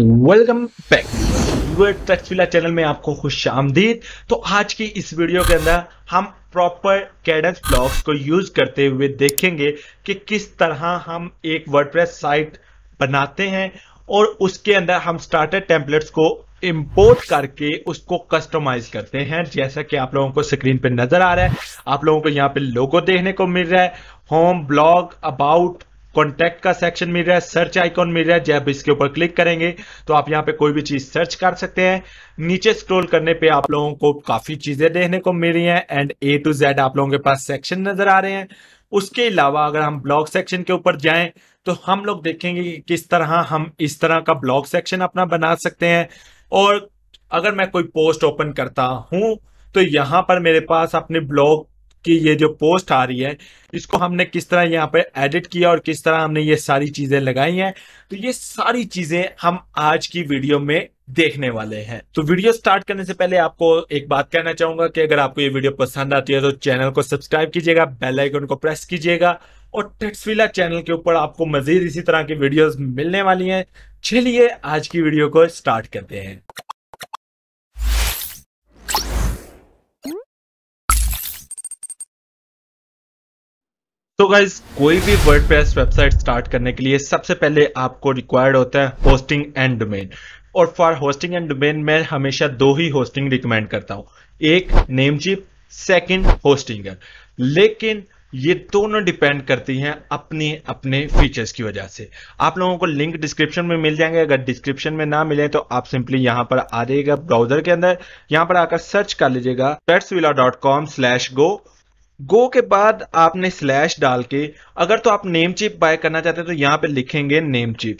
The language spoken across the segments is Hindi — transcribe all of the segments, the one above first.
वेलकम बैक टेक्सविला चैनल में आपको खुश आमदीद। तो आज की इस वीडियो के अंदर हम प्रॉपर कैडेंस ब्लॉक्स को यूज़ करते हुए देखेंगे कि किस तरह हम एक वर्डप्रेस साइट बनाते हैं और उसके अंदर हम स्टार्टर टेम्पलेट्स को इंपोर्ट करके उसको कस्टमाइज करते हैं। जैसा कि आप लोगों को स्क्रीन पे नज़र आ रहा है, आप लोगों को यहाँ पे लोगो देखने को मिल रहा है। होम ब्लॉग अबाउट कॉन्टैक्ट का सेक्शन मिल रहा है सर्च आइकॉन मिल रहा है, जब इसके ऊपर क्लिक करेंगे तो आप यहाँ पे कोई भी चीज़ सर्च कर सकते हैं। नीचे स्क्रॉल करने पे आप लोगों को काफ़ी चीज़ें देखने को मिल रही हैं एंड ए टू जेड आप लोगों के पास सेक्शन नज़र आ रहे हैं। उसके अलावा अगर हम ब्लॉग सेक्शन के ऊपर जाएँ तो हम लोग देखेंगे कि किस तरह हम इस तरह का ब्लॉग सेक्शन अपना बना सकते हैं। और अगर मैं कोई पोस्ट ओपन करता हूँ तो यहाँ पर मेरे पास अपने ब्लॉग कि ये जो पोस्ट आ रही है, इसको हमने किस तरह यहाँ पे एडिट किया और किस तरह हमने ये सारी चीज़ें लगाई हैं तो ये सारी चीज़ें हम आज की वीडियो में देखने वाले हैं। तो वीडियो स्टार्ट करने से पहले आपको एक बात कहना चाहूँगा कि अगर आपको ये वीडियो पसंद आती है तो चैनल को सब्सक्राइब कीजिएगा बेल आइकन को प्रेस कीजिएगा और टेक्सविला चैनल के ऊपर आपको मजीद इसी तरह की वीडियोस मिलने वाली हैं। चलिए आज की वीडियो को स्टार्ट करते हैं। तो गाइज़ कोई भी वर्डप्रेस वेबसाइट स्टार्ट करने के लिए सबसे पहले आपको रिक्वायर्ड होता है होस्टिंग एंड डोमेन और फॉर होस्टिंग एंड डोमेन मैं हमेशा दो ही होस्टिंग रिकमेंड करता हूँ. एक नेम चिप सेकंड होस्टिंगर लेकिन ये दोनों डिपेंड करती हैं अपने अपने फीचर्स की वजह से. आप लोगों को लिंक डिस्क्रिप्शन में मिल जाएँगे. अगर डिस्क्रिप्शन में ना मिले तो आप सिंपली यहाँ पर आ जाइएगा ब्राउज़र के अंदर. यहाँ पर आकर सर्च कर लीजिएगा dot com slash go go के बाद आपने स्लैश डाल के, अगर तो आप नेम चिप बाय करना चाहते हैं तो यहाँ पे लिखेंगे नेम चिप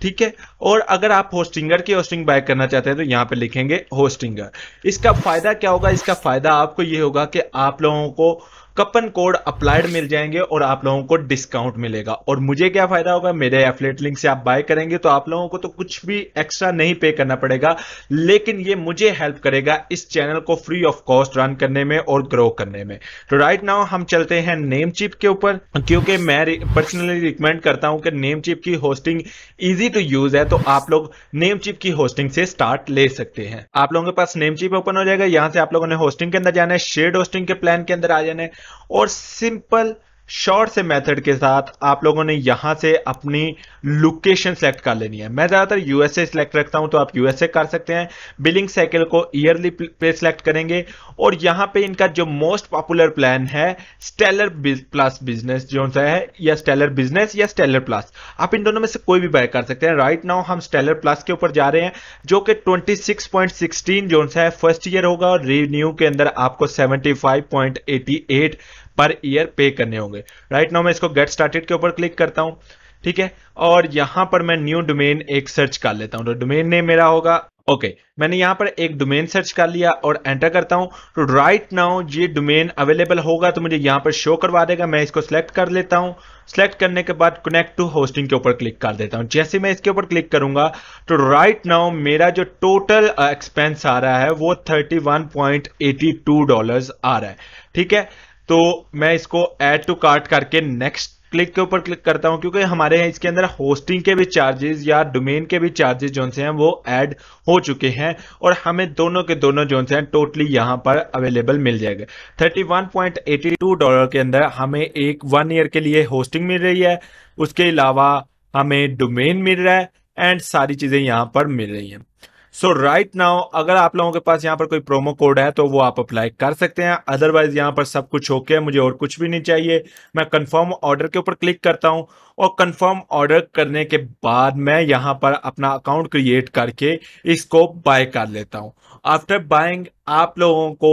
ठीक है? और अगर आप होस्टिंगर की होस्टिंग बाय करना चाहते हैं तो यहाँ पे लिखेंगे होस्टिंगर इसका फ़ायदा क्या होगा? इसका फ़ायदा आपको ये होगा कि आप लोगों को कपन कोड अप्लाइड मिल जाएँगे और आप लोगों को डिस्काउंट मिलेगा। और मुझे क्या फ़ायदा होगा? मेरे एफलेट लिंक से आप बाय करेंगे तो आप लोगों को तो कुछ भी एक्स्ट्रा नहीं पे करना पड़ेगा। लेकिन ये मुझे हेल्प करेगा इस चैनल को फ्री ऑफ़ कॉस्ट रन करने में और ग्रो करने में। तो राइट नाउ हम चलते हैं नेम चिप के ऊपर, क्योंकि मैं पर्सनली रिकमेंड करता हूँ कि नेम चिप की होस्टिंग इजी टू यूज़ है तो आप लोग नेम चिप की होस्टिंग से स्टार्ट ले सकते हैं। आप लोगों के पास नेम चिप ओपन हो जाएगा, यहाँ से आप लोगों ने होस्टिंग के अंदर जाना है शेड होस्टिंग के प्लान के अंदर आ जाना है। और सिंपल शॉर्ट से मेथड के साथ आप लोगों ने यहाँ से अपनी लोकेशन सेलेक्ट कर लेनी है। मैं ज़्यादातर यूएसए सेलेक्ट रखता हूँ तो आप यूएसए कर सकते हैं। बिलिंग साइकिल को ईयरली पे सिलेक्ट करेंगे। और यहाँ पे इनका जो मोस्ट पॉपुलर प्लान है स्टेलर प्लस बिज़नेस जो सा है, या स्टेलर बिज़नेस या स्टेलर प्लस आप इन दोनों में से कोई भी बाय कर सकते हैं। राइट नाउ हम स्टेलर प्लस के ऊपर जा रहे हैं, जो कि 26.16 जो सा है फ़र्स्ट ईयर होगा और रिन्यू के अंदर आपको 75.88 पर ईयर पे करने होंगे। राइट नाउ मैं इसको गेट स्टार्टेड के ऊपर क्लिक करता हूँ ठीक है? और यहाँ पर मैं न्यू डोमेन एक सर्च कर लेता हूँ। तो डोमेन नेम मेरा होगा। ओके okay, मैंने यहाँ पर एक डोमेन सर्च कर लिया और एंटर करता हूँ। तो राइट नाउ ये डोमेन अवेलेबल होगा तो मुझे यहाँ पर शो करवा देगा। मैं इसको सिलेक्ट कर लेता हूँ। सिलेक्ट करने के बाद कनेक्ट टू होस्टिंग के ऊपर क्लिक कर देता हूँ। जैसे मैं इसके ऊपर क्लिक करूँगा तो राइट नाउ मेरा जो टोटल एक्सपेंस आ रहा है वो 31.82 डॉलर्स आ रहा है ठीक है? तो मैं इसको ऐड टू कार्ट करके नेक्स्ट क्लिक के ऊपर क्लिक करता हूँ, क्योंकि हमारे इसके अंदर होस्टिंग के भी चार्जेस या डोमेन के भी चार्जेस जो से हैं, वो ऐड हो चुके हैं, और हमें दोनों के दोनों जो से हैं टोटली यहाँ पर अवेलेबल मिल जाएगा। 31.82 डॉलर के अंदर हमें एक वन ईयर के लिए होस्टिंग मिल रही है, उसके अलावा हमें डोमेन मिल रहा है एंड सारी चीज़ें यहाँ पर मिल रही हैं। सो राइट नाउ अगर आप लोगों के पास यहाँ पर कोई प्रोमो कोड है तो वो आप अप्लाई कर सकते हैं। अदरवाइज़ यहाँ पर सब कुछ ओके है। मुझे और कुछ भी नहीं चाहिए। मैं कंफर्म ऑर्डर के ऊपर क्लिक करता हूँ और कंफर्म ऑर्डर करने के बाद मैं यहाँ पर अपना अकाउंट क्रिएट करके इसको बाय कर लेता हूँ। आफ्टर बाइंग आप लोगों को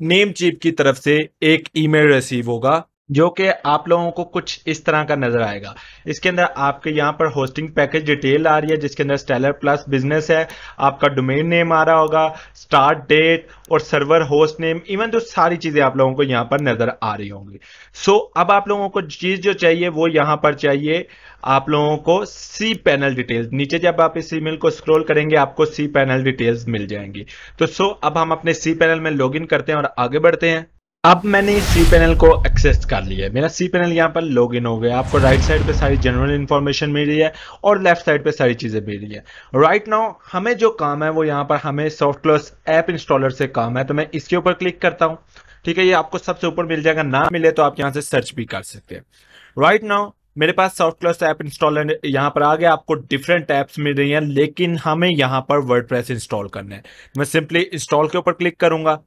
नेम चिप की तरफ़ से एक ईमेल रिसीव होगा। जो कि आप लोगों को कुछ इस तरह का नज़र आएगा। इसके अंदर आपके यहाँ पर होस्टिंग पैकेज डिटेल आ रही है जिसके अंदर स्टेलर प्लस बिज़नेस है आपका डोमेन नेम आ रहा होगा स्टार्ट डेट और सर्वर होस्ट नेम इवन तो सारी चीज़ें आप लोगों को यहाँ पर नज़र आ रही होंगी। सो so, अब आप लोगों को चीज़ जो चाहिए वो यहाँ पर चाहिए। आप लोगों को सी पैनल डिटेल्स नीचे जब आप इस ईमेल को स्क्रॉल करेंगे आपको सी पैनल डिटेल्स मिल जाएँगी। तो सो so, अब हम अपने सी पैनल में लॉगिन करते हैं और आगे बढ़ते हैं। अब मैंने सी पैनल को एक्सेस कर लिया है। मेरा सी पैनल यहाँ पर लॉग इन हो गया। आपको राइट साइड पे सारी जनरल इन्फॉर्मेशन मिल रही है और लेफ़्ट साइड पे सारी चीज़ें मिल रही है। राइट नाउ हमें जो काम है वो यहाँ पर हमें सॉफ्ट क्लोज ऐप इंस्टॉलर से काम है। तो मैं इसके ऊपर क्लिक करता हूँ। ठीक है, ये आपको सबसे ऊपर मिल जाएगा। ना मिले तो आप यहाँ से सर्च भी कर सकते हैं। राइट नाउ मेरे पास सॉफ्ट क्लोज ऐप इंस्टॉलर यहाँ पर आ गया। आपको डिफरेंट ऐप्स मिल रही हैं, लेकिन हमें यहाँ पर वर्ड इंस्टॉल करना है। मैं सिंपली इंस्टॉल के ऊपर क्लिक करूँगा।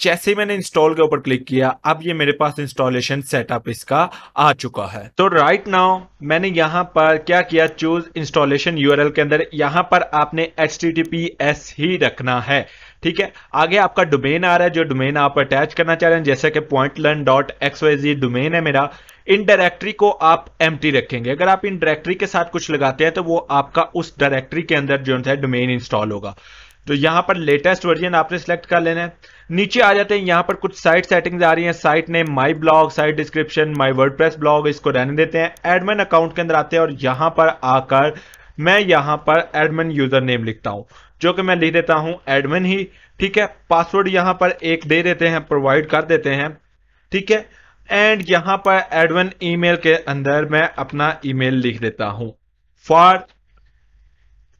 जैसे ही मैंने इंस्टॉल के ऊपर क्लिक किया, अब ये मेरे पास इंस्टॉलेशन सेटअप इसका आ चुका है। तो राइट नाउ मैंने यहाँ पर क्या किया? चूज़ इंस्टॉलेशन यूआरएल के अंदर। यहाँ पर आपने एच ही रखना है। ठीक है? आगे आपका डोमेन आ रहा है, जो डोमेन आप अटैच करना चाह रहे हैं, जैसे कि point learn dot X Y Z domain है मेरा। इन डायरेक्टरी को आप एम रखेंगे। अगर आप इन डायरेक्टरी के साथ कुछ लगाते हैं तो वो आपका उस डायरेक्टरी के अंदर जो है डोमेन इंस्टॉल होगा। तो यहाँ पर लेटेस्ट वर्जन आपने सेलेक्ट कर लेना है। नीचे आ जाते हैं, यहाँ पर कुछ साइट सेटिंग्स आ रही हैं। Site name my blog site description my WordPress blog इसको रहने देते हैं। एडमिन अकाउंट के अंदर आते हैं और यहाँ पर आकर मैं यहाँ पर एडमिन यूज़र नेम लिखता हूँ, जो कि मैं लिख देता हूँ एडमिन ही। ठीक है? पासवर्ड यहाँ पर एक दे देते हैं प्रोवाइड कर देते हैं। ठीक है? एंड यहाँ पर एडमिन ईमेल के अंदर मैं अपना ईमेल लिख देता हूँ। फॉर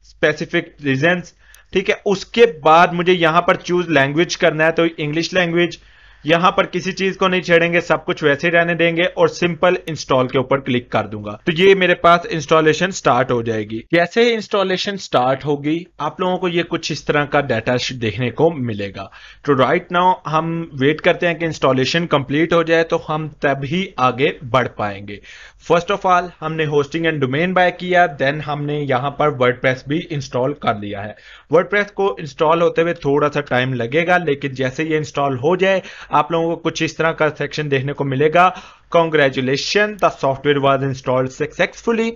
स्पेसिफिक रीजंस ठीक है उसके बाद मुझे यहाँ पर चूज़ लैंग्वेज करना है तो इंग्लिश लैंग्वेज यहाँ पर किसी चीज़ को नहीं छेड़ेंगे, सब कुछ वैसे रहने देंगे और सिंपल इंस्टॉल के ऊपर क्लिक कर दूँगा। तो ये मेरे पास इंस्टॉलेशन स्टार्ट हो जाएगी। जैसे इंस्टॉलेशन स्टार्ट होगी? आप लोगों को ये कुछ इस तरह का डाटा देखने को मिलेगा। तो राइट नाउ हम वेट करते हैं कि इंस्टॉलेशन कंप्लीट हो जाए तो हम तभी आगे बढ़ पाएँगे। फ़र्स्ट ऑफ़ ऑल हमने होस्टिंग एंड डोमेन बाय किया देन हमने यहाँ पर वर्डप्रेस भी इंस्टॉल कर लिया है। वर्डप्रेस को इंस्टॉल होते हुए थोड़ा सा टाइम लगेगा, लेकिन जैसे ये इंस्टॉल हो जाए आप लोगों को कुछ इस तरह का सेक्शन देखने को मिलेगा। Congratulation the software was installed successfully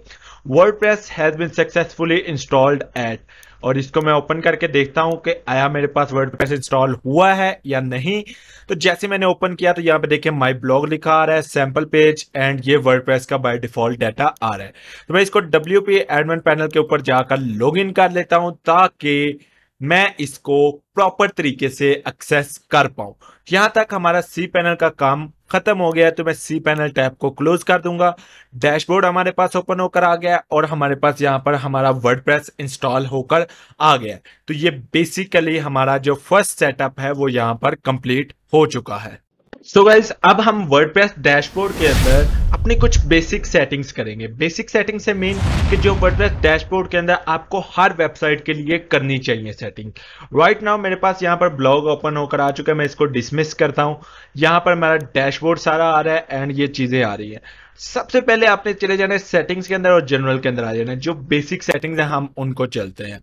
WordPress has been successfully installed at और इसको मैं ओपन करके देखता हूँ कि आया मेरे पास वर्ड इंस्टॉल हुआ है या नहीं। तो जैसे मैंने ओपन किया तो यहाँ पे देखिए माई ब्लॉग लिखा आ रहा है सैंपल पेज एंड ये वर्ड का बाय डिफ़ॉल्ट डाटा आ रहा है। तो मैं इसको डब्ल्यू पी एडमिन पैनल के ऊपर जाकर लॉग इन कर लेता हूँ, ताकि मैं इसको प्रॉपर तरीके से एक्सेस कर पाऊँ। यहाँ तक हमारा सी पैनल का काम खत्म हो गया तो मैं सी पैनल टैब को क्लोज कर दूँगा। डैशबोर्ड हमारे पास ओपन होकर आ गया और हमारे पास यहाँ पर हमारा वर्डप्रेस इंस्टॉल होकर आ गया तो ये बेसिकली हमारा जो फ़र्स्ट सेटअप है, वो यहाँ पर कंप्लीट हो चुका है। सो so गाइज़ अब हम वर्डप्रेस डैशबोर्ड के अंदर अपनी कुछ बेसिक सेटिंग्स करेंगे। बेसिक सेटिंग से मेन कि जो वर्डप्रेस डैशबोर्ड के अंदर आपको हर वेबसाइट के लिए करनी चाहिए सेटिंग राइट नाउ मेरे पास यहाँ पर ब्लॉग ओपन होकर आ चुका है, मैं इसको डिसमिस करता हूँ। यहाँ पर मेरा डैशबोर्ड सारा आ रहा है एंड ये चीज़ें आ रही है। सबसे पहले आपने चले जाना है सेटिंग्स के अंदर और जनरल के अंदर आ जाना है जो बेसिक सेटिंग्स हैं, हम उनको चलते हैं।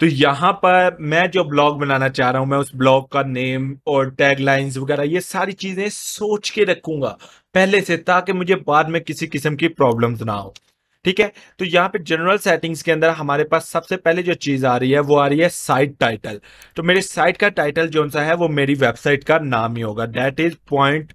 तो यहाँ पर मैं जो ब्लॉग बनाना चाह रहा हूँ, मैं उस ब्लॉग का नेम और टैग लाइन्स वगैरह, ये सारी चीज़ें सोच के रखूँगा पहले से, ताकि मुझे बाद में किसी किस्म की प्रॉब्लम्स ना हो। ठीक है? तो यहाँ पे जनरल सेटिंग्स के अंदर हमारे पास सबसे पहले जो चीज़ आ रही है, वो आ रही है साइट टाइटल तो मेरी साइट का टाइटल जो सा है? वो मेरी वेबसाइट का नाम ही होगा। दैट इज़ पॉइंट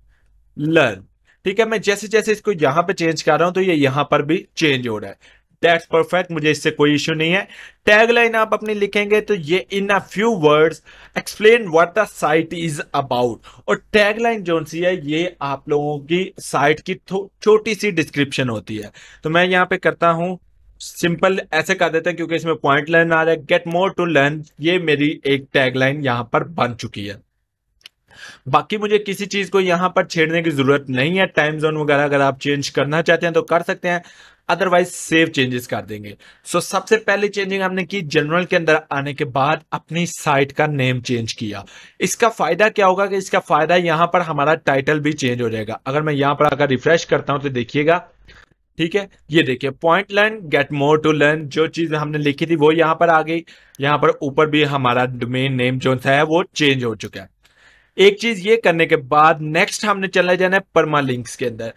लर्न ठीक है, मैं जैसे जैसे इसको यहाँ पे चेंज कर रहा हूँ तो ये यहाँ पर भी चेंज हो रहा है। दैट्स परफेक्ट मुझे इससे कोई इश्यू नहीं है। टैग लाइन आप अपनी लिखेंगे तो ये in a few words explain what the site is about और टैग लाइन जो सी है, ये आप लोगों की साइट की छोटी सी डिस्क्रिप्शन होती है। तो मैं यहाँ पे करता हूँ सिंपल ऐसे कर देते हैं, क्योंकि इसमें पॉइंट लर्न आ रहा है। गेट मोर टू लर्न ये मेरी एक टैग लाइन यहाँ पर बन चुकी है। बाकी मुझे किसी चीज़ को यहाँ पर छेड़ने की ज़रूरत नहीं है। टाइम जोन वगैरह अगर आप चेंज करना चाहते हैं तो कर सकते हैं अदरवाइज़ सेव चेंजेस कर देंगे। सो so, सबसे पहले चेंजिंग हमने की जनरल के अंदर आने के बाद अपनी साइट का नेम चेंज किया। इसका फ़ायदा क्या होगा कि इसका फ़ायदा यहाँ पर हमारा टाइटल भी चेंज हो जाएगा। अगर मैं यहाँ पर अगर रिफ्रेश करता हूँ तो देखिएगा ठीक है? ये देखिए point learn get more to learn जो चीज़ हमने लिखी थी वो यहाँ पर आ गई। यहाँ पर ऊपर भी हमारा डोमेन नेम जो है वो चेंज हो चुका है। एक चीज़ ये करने के बाद नेक्स्ट हमने चला जाना है परमा लिंक्स के अंदर।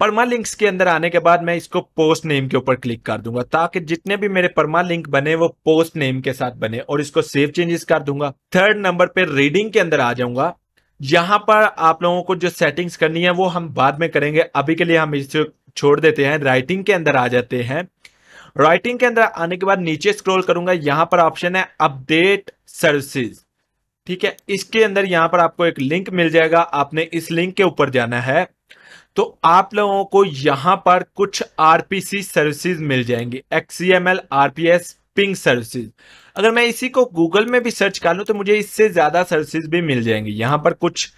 परमा लिंक्स के अंदर आने के बाद मैं इसको पोस्ट नेम के ऊपर क्लिक कर दूँगा, ताकि जितने भी मेरे परमा लिंक बने वो पोस्ट नेम के साथ बने, और इसको सेव चेंजेस कर दूँगा। थर्ड नंबर पे रीडिंग के अंदर आ जाऊँगा। यहाँ पर आप लोगों को जो सेटिंग्स करनी है वो हम बाद में करेंगे। अभी के लिए हम इसे छोड़ देते हैं। राइटिंग के अंदर आ जाते हैं। राइटिंग के अंदर आने के बाद नीचे स्क्रॉल करूँगा। यहाँ पर ऑप्शन है अपडेट सर्विसेज़ ठीक है, इसके अंदर यहाँ पर आपको एक लिंक मिल जाएगा, आपने इस लिंक के ऊपर जाना है। तो आप लोगों को यहाँ पर कुछ आरपीसी सर्विसेज़ मिल जाएँगी एक्सीएमएल आरपीएस पिंग सर्विसेज़ अगर मैं इसी को गूगल में भी सर्च कर लूँ तो मुझे इससे ज़्यादा सर्विसेज़ भी मिल जाएँगी। यहाँ पर कुछ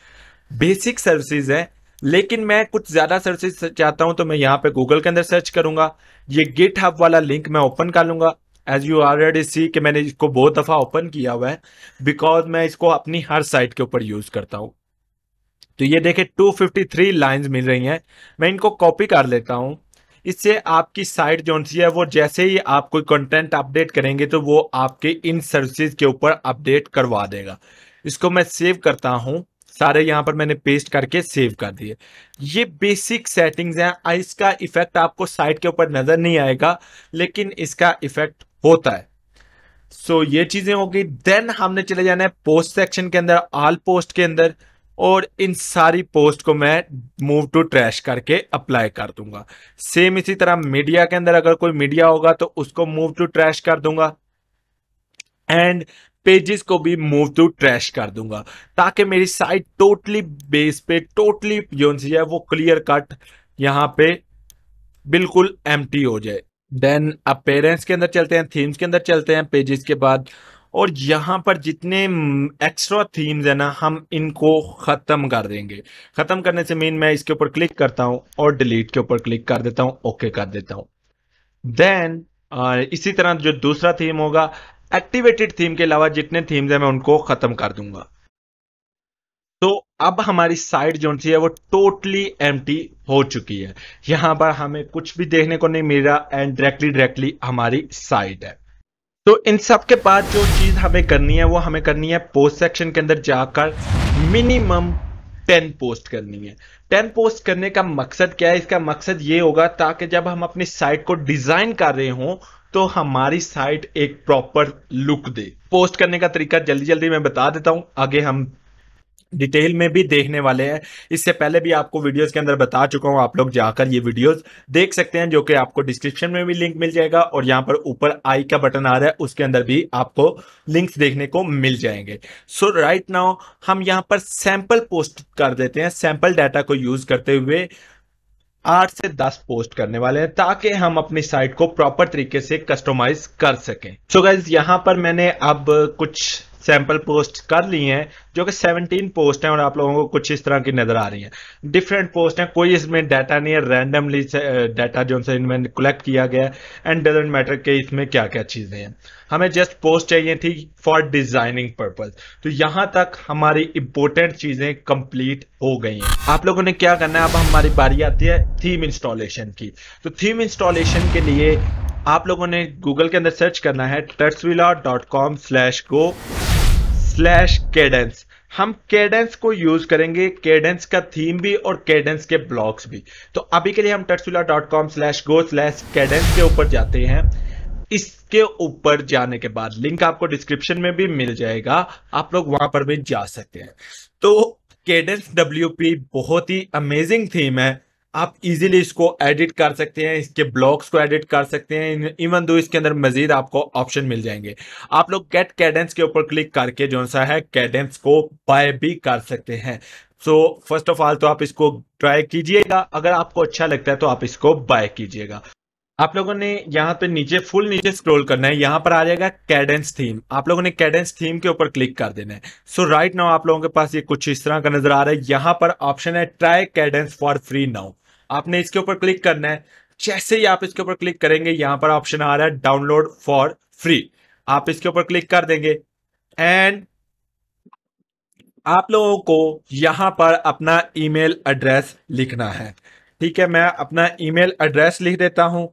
बेसिक सर्विसेज़ है, लेकिन मैं कुछ ज़्यादा सर्विसेज़ चाहता हूँ तो मैं यहाँ पे गूगल के अंदर सर्च करूँगा। ये गिट हब वाला लिंक मैं ओपन कर लूँगा। एज यू ऑलरेडी सी कि मैंने इसको बहुत दफ़ा ओपन किया हुआ है बिकॉज़ मैं इसको अपनी हर साइट के ऊपर यूज़ करता हूँ। तो ये देखे 253 लाइंस मिल रही हैं। मैं इनको कॉपी कर लेता हूँ। इससे आपकी साइट जो सी है, वो जैसे ही आप कोई कंटेंट अपडेट करेंगे तो वो आपके इन सर्विसेज़ के ऊपर अपडेट करवा देगा। इसको मैं सेव करता हूँ। सारे यहाँ पर मैंने पेस्ट करके सेव कर दिए। ये बेसिक सेटिंग्स हैं। इसका इफ़ेक्ट आपको साइट के ऊपर नज़र नहीं आएगा, लेकिन इसका इफ़ेक्ट होता है। सो so, ये चीज़ें हो गई। देन हमने चले जाना है पोस्ट सेक्शन के अंदर ऑल पोस्ट के अंदर और इन सारी पोस्ट को मैं मूव टू ट्रैश करके अप्लाई कर दूँगा। सेम इसी तरह मीडिया के अंदर अगर कोई मीडिया होगा तो उसको मूव टू ट्रैश कर दूँगा। एंड पेजेस को भी मूव टू ट्रैश कर दूँगा। ताकि मेरी साइट टोटली बेस पे टोटली जो है वो क्लियर कट यहाँ पे बिल्कुल एम हो जाए। देन अपेरेंस के अंदर चलते हैं थीम्स के अंदर चलते हैं पेजेस के बाद। और यहाँ पर जितने एक्स्ट्रा थीम्स है ना, हम इनको खत्म कर देंगे। खत्म करने से मीन मैं इसके ऊपर क्लिक करता हूँ और डिलीट के ऊपर क्लिक कर देता हूँ ओके कर देता हूँ। देन इसी तरह जो दूसरा थीम होगा एक्टिवेटेड थीम के अलावा जितने थीम्स है मैं उनको खत्म कर दूँगा। तो अब हमारी साइट जो है वो टोटली एम हो चुकी है। यहाँ पर हमें कुछ भी देखने को नहीं मिल रहा एंड डायरेक्टली डायरेक्टली हमारी साइट है। तो इन सब के बाद जो चीज़ हमें करनी है, वो हमें करनी है पोस्ट सेक्शन के अंदर जाकर मिनिमम टेन पोस्ट करनी है। टेन पोस्ट करने का मकसद क्या है? इसका मकसद ये होगा, ताकि जब हम अपनी साइट को डिज़ाइन कर रहे हो तो हमारी साइट एक प्रॉपर लुक दे। पोस्ट करने का तरीका जल्दी जल्दी मैं बता देता हूँ, आगे हम डिटेल में भी देखने वाले हैं। इससे पहले भी आपको वीडियोस के अंदर बता चुका हूँ, आप लोग जाकर ये वीडियोस देख सकते हैं, जो कि आपको डिस्क्रिप्शन में भी लिंक मिल जाएगा और यहाँ पर ऊपर आई का बटन आ रहा है, उसके अंदर भी आपको लिंक्स देखने को मिल जाएँगे। सो राइट नाउ हम यहाँ पर सैंपल पोस्ट कर देते हैं सैंपल डाटा को यूज़ करते हुए आठ से दस पोस्ट करने वाले हैं, ताकि हम अपनी साइट को प्रॉपर तरीके से कस्टमाइज कर सकें। सो so गाइज़ यहाँ पर मैंने अब कुछ सैंपल पोस्ट कर ली हैं, जो कि 17 पोस्ट हैं और आप लोगों को कुछ इस तरह की नज़र आ रही हैं। डिफरेंट पोस्ट हैं, कोई इसमें डाटा नहीं है रैंडमली डाटा जो से इनमें कलेक्ट किया गया है एंड डजेंट मैटर के इसमें क्या क्या चीज़ें हैं। हमें जस्ट पोस्ट चाहिए थी फॉर डिज़ाइनिंग पर्पज तो यहाँ तक हमारी इंपॉर्टेंट चीज़ें कंप्लीट हो गई हैं। आप लोगों ने क्या करना है? अब हमारी बारी आती है थीम इंस्टॉलेशन की। तो थीम इंस्टॉलेशन के लिए आप लोगों ने गूगल के अंदर सर्च करना है टर्सविला dot com slash go slash cadence हम केडेंस को यूज़ करेंगे केडेंस का थीम भी और केडेंस के ब्लॉग्स भी। तो अभी के लिए हम टर्सविला dot com slash go slash Kadence के ऊपर जाते हैं। इसके ऊपर जाने के बाद लिंक आपको डिस्क्रिप्शन में भी मिल जाएगा। आप लोग वहाँ पर भी जा सकते हैं। तो केडेंस डब्ल्यू बहुत ही अमेजिंग थीम है। आप इजीली इसको एडिट कर सकते हैं, इसके ब्लॉक्स को एडिट कर सकते हैं इवन दो इसके अंदर मजीद आपको ऑप्शन मिल जाएँगे। आप लोग गेट कैडेंस के ऊपर क्लिक करके जो सा है कैडेंस को बाय भी कर सकते हैं। सो फ़र्स्ट ऑफ़ ऑल तो आप इसको ट्राई कीजिएगा। अगर आपको अच्छा लगता है तो आप इसको बाय कीजिएगा। आप लोगों ने यहाँ पे नीचे फुल नीचे स्क्रॉल करना है। यहाँ पर आ जाएगा कैडेंस थीम आप लोगों ने कैडेंस थीम के ऊपर क्लिक कर देना है। सो राइट नाउ आप लोगों के पास ये कुछ इस तरह का नज़र आ रहा है। यहाँ पर ऑप्शन है try Kadence for free now आपने इसके ऊपर क्लिक करना है। जैसे ही आप इसके ऊपर क्लिक करेंगे, यहाँ पर ऑप्शन आ रहा है डाउनलोड फॉर फ्री। आप इसके ऊपर क्लिक कर देंगे एंड आप लोगों को यहाँ पर अपना ईमेल एड्रेस लिखना है। ठीक है, मैं अपना ईमेल एड्रेस लिख देता हूँ।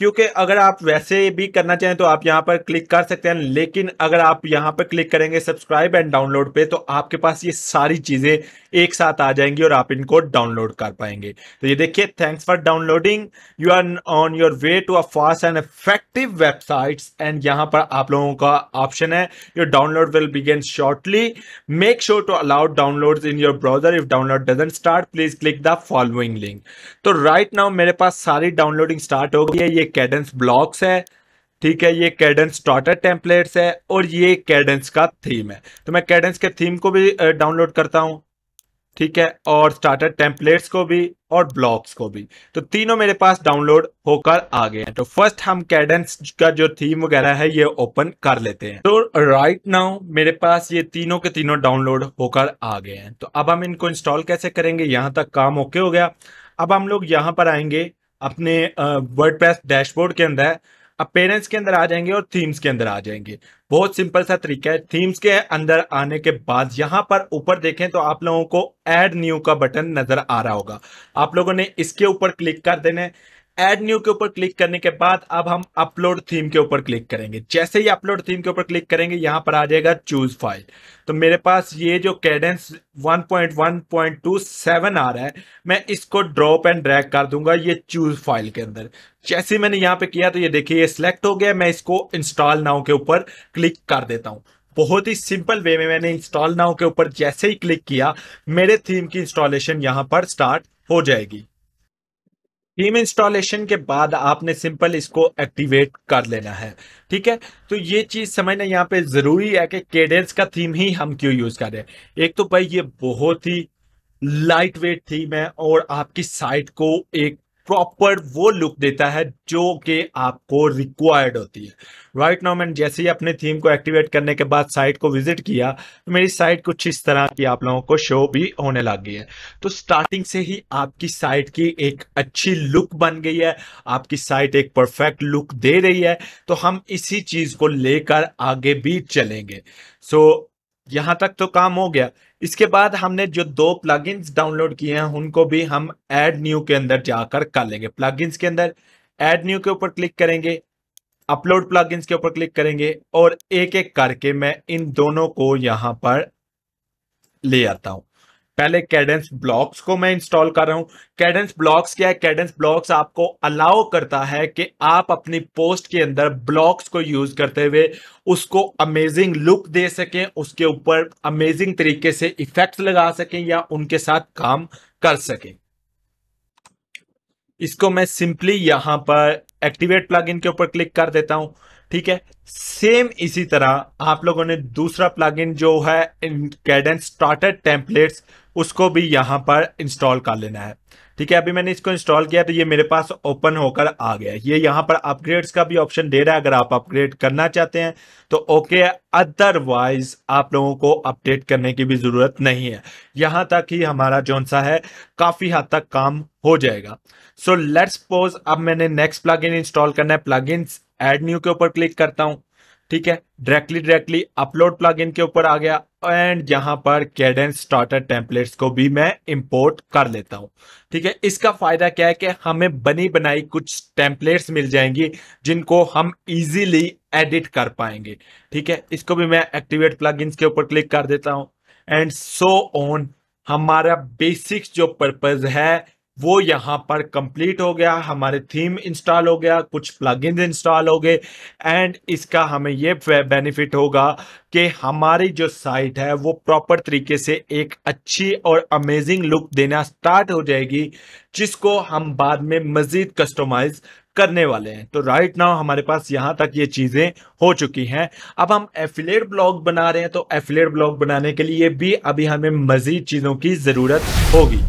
क्योंकि अगर आप वैसे भी करना चाहें तो आप यहाँ पर क्लिक कर सकते हैं, लेकिन अगर आप यहाँ पर क्लिक करेंगे सब्सक्राइब एंड डाउनलोड पे तो आपके पास ये सारी चीज़ें एक साथ आ जाएँगी और आप इनको डाउनलोड कर पाएँगे। तो ये देखिए thanks for downloading you are on your way to a fast and effective websites and यहाँ पर आप लोगों का ऑप्शन है। Your download will begin shortly make sure to allow download in your browser if download doesn't start please click the following link तो राइट नाउ मेरे पास सारी डाउनलोडिंग स्टार्ट हो गई है। ये कैडेंस ब्लॉक्स है। ठीक है, ये कैडेंस स्टार्टर टेम्पलेट्स है और ये कैडेंस का थीम है। तो मैं कैडेंस के थीम को भी डाउनलोड करता हूँ। ठीक है, और स्टार्टर टेम्पलेट्स को भी और ब्लॉक्स को भी। तो तीनों मेरे पास डाउनलोड होकर आ गए हैं। तो फ़र्स्ट हम कैडेंस का जो थीम वगैरह है, ये ओपन कर लेते हैं। तो राइट नाउ मेरे पास ये तीनों के तीनों डाउनलोड होकर आ गए हैं। तो अब हम इनको इंस्टॉल कैसे करेंगे? यहाँ तक काम ओके हो गया। अब हम लोग यहाँ पर आएँगे अपने वर्ड डैशबोर्ड के अंदर। अपेरेंस के अंदर आ जाएँगे और थीम्स के अंदर आ जाएँगे। बहुत सिंपल सा तरीका है। थीम्स के अंदर आने के बाद यहाँ पर ऊपर देखें तो आप लोगों को ऐड न्यू का बटन नज़र आ रहा होगा। आप लोगों ने इसके ऊपर क्लिक कर देना है। एड न्यू के ऊपर क्लिक करने के बाद अब हम अपलोड थीम के ऊपर क्लिक करेंगे। जैसे ही अपलोड थीम के ऊपर क्लिक करेंगे, यहाँ पर आ जाएगा चूज़ फ़ाइल तो मेरे पास ये जो कैडेंस 1.1.27 आ रहा है, मैं इसको ड्रॉप एंड ड्रैग कर दूँगा ये चूज़ फ़ाइल के अंदर। जैसे मैंने यहाँ पे किया तो ये देखिए, ये सिलेक्ट हो गया, मैं इसको इंस्टॉल नाउ के ऊपर क्लिक कर देता हूँ। बहुत ही सिंपल वे में मैंने इंस्टॉल नाउ के ऊपर जैसे ही क्लिक किया, मेरे थीम की इंस्टॉलेशन यहाँ पर स्टार्ट हो जाएगी। थीम इंस्टॉलेशन के बाद आपने सिंपल इसको एक्टिवेट कर लेना है। ठीक है? तो ये चीज़ समझना यहाँ पे ज़रूरी है कि केडेंस का थीम ही हम क्यों यूज़ कर रहे हैं। एक तो भाई ये बहुत ही लाइट वेट थीम है और आपकी साइट को एक प्रॉपर वो लुक देता है जो कि आपको रिक्वायर्ड होती है। राइट नाउ मैंने जैसे ही अपने थीम को एक्टिवेट करने के बाद साइट को विज़िट किया तो मेरी साइट कुछ इस तरह की आप लोगों को शो भी होने लग गई है। तो स्टार्टिंग से ही आपकी साइट की एक अच्छी लुक बन गई है आपकी साइट एक परफेक्ट लुक दे रही है तो हम इसी चीज़ को लेकर आगे भी चलेंगे। सो so, यहाँ तक तो काम हो गया। इसके बाद हमने जो दो प्लगइन्स डाउनलोड किए हैं, उनको भी हम एड न्यू के अंदर जाकर कर लेंगे। प्लगइन्स के अंदर एड न्यू के ऊपर क्लिक करेंगे अपलोड प्लगइन्स के ऊपर क्लिक करेंगे और एक एक करके मैं इन दोनों को यहाँ पर ले आता हूँ। पहले कैडेंस ब्लॉक्स को मैं इंस्टॉल कर रहा हूँ। कैडेंस ब्लॉक्स क्या है? कैडेंस ब्लॉक्स आपको अलाउ करता है कि आप अपनी पोस्ट के अंदर ब्लॉक्स को यूज़ करते हुए उसको अमेजिंग लुक दे सकें, उसके ऊपर अमेजिंग तरीके से इफेक्ट्स लगा सकें या उनके साथ काम कर सकें। इसको मैं सिंपली यहाँ पर एक्टिवेट प्लगइन के ऊपर क्लिक कर देता हूँ। ठीक है? सेम इसी तरह आप लोगों ने दूसरा प्लगइन जो है कैडेंस स्टार्टर टेम्पलेट्स उसको भी यहाँ पर इंस्टॉल कर लेना है। ठीक है? अभी मैंने इसको इंस्टॉल किया तो ये मेरे पास ओपन होकर आ गया ये यहाँ पर अपग्रेड्स का भी ऑप्शन दे रहा है। अगर आप अपग्रेड करना चाहते हैं तो ओके अदरवाइज़ आप लोगों को अपडेट करने की भी ज़रूरत नहीं है। यहाँ तक ही हमारा जोन सा है, काफ़ी हद तक काम हो जाएगा। सो लेट्स सपोज़ अब मैंने नेक्स्ट प्लगइन इंस्टॉल करना है। प्लगइन्स एड न्यू के ऊपर क्लिक करता हूँ, ठीक है? डायरेक्टली डायरेक्टली अपलोड प्लगइन के ऊपर आ गया एंड यहाँ पर कैडेंस स्टार्टर टेम्पलेट्स को भी मैं इंपोर्ट कर लेता हूँ, ठीक है? इसका फ़ायदा क्या है कि हमें बनी बनाई कुछ टेम्पलेट्स मिल जाएँगी, जिनको हम इजीली एडिट कर पाएँगे, ठीक है? इसको भी मैं एक्टिवेट प्लगइन्स के ऊपर क्लिक कर देता हूँ एंड सो ऑन हमारा बेसिक जो पर्पज है वो यहाँ पर कंप्लीट हो गया, हमारे थीम इंस्टॉल हो गया, कुछ प्लगइन्स इंस्टॉल हो गए एंड इसका हमें ये बेनिफिट होगा कि हमारी जो साइट है, वो प्रॉपर तरीके से एक अच्छी और अमेजिंग लुक देना स्टार्ट हो जाएगी, जिसको हम बाद में मजीद कस्टमाइज करने वाले हैं। तो राइट नाउ हमारे पास यहाँ तक ये चीज़ें हो चुकी हैं। अब हम एफिलेट ब्लॉग बना रहे हैं तो एफिलेट ब्लॉग बनाने के लिए भी अभी हमें मजीद चीज़ों की ज़रूरत होगी।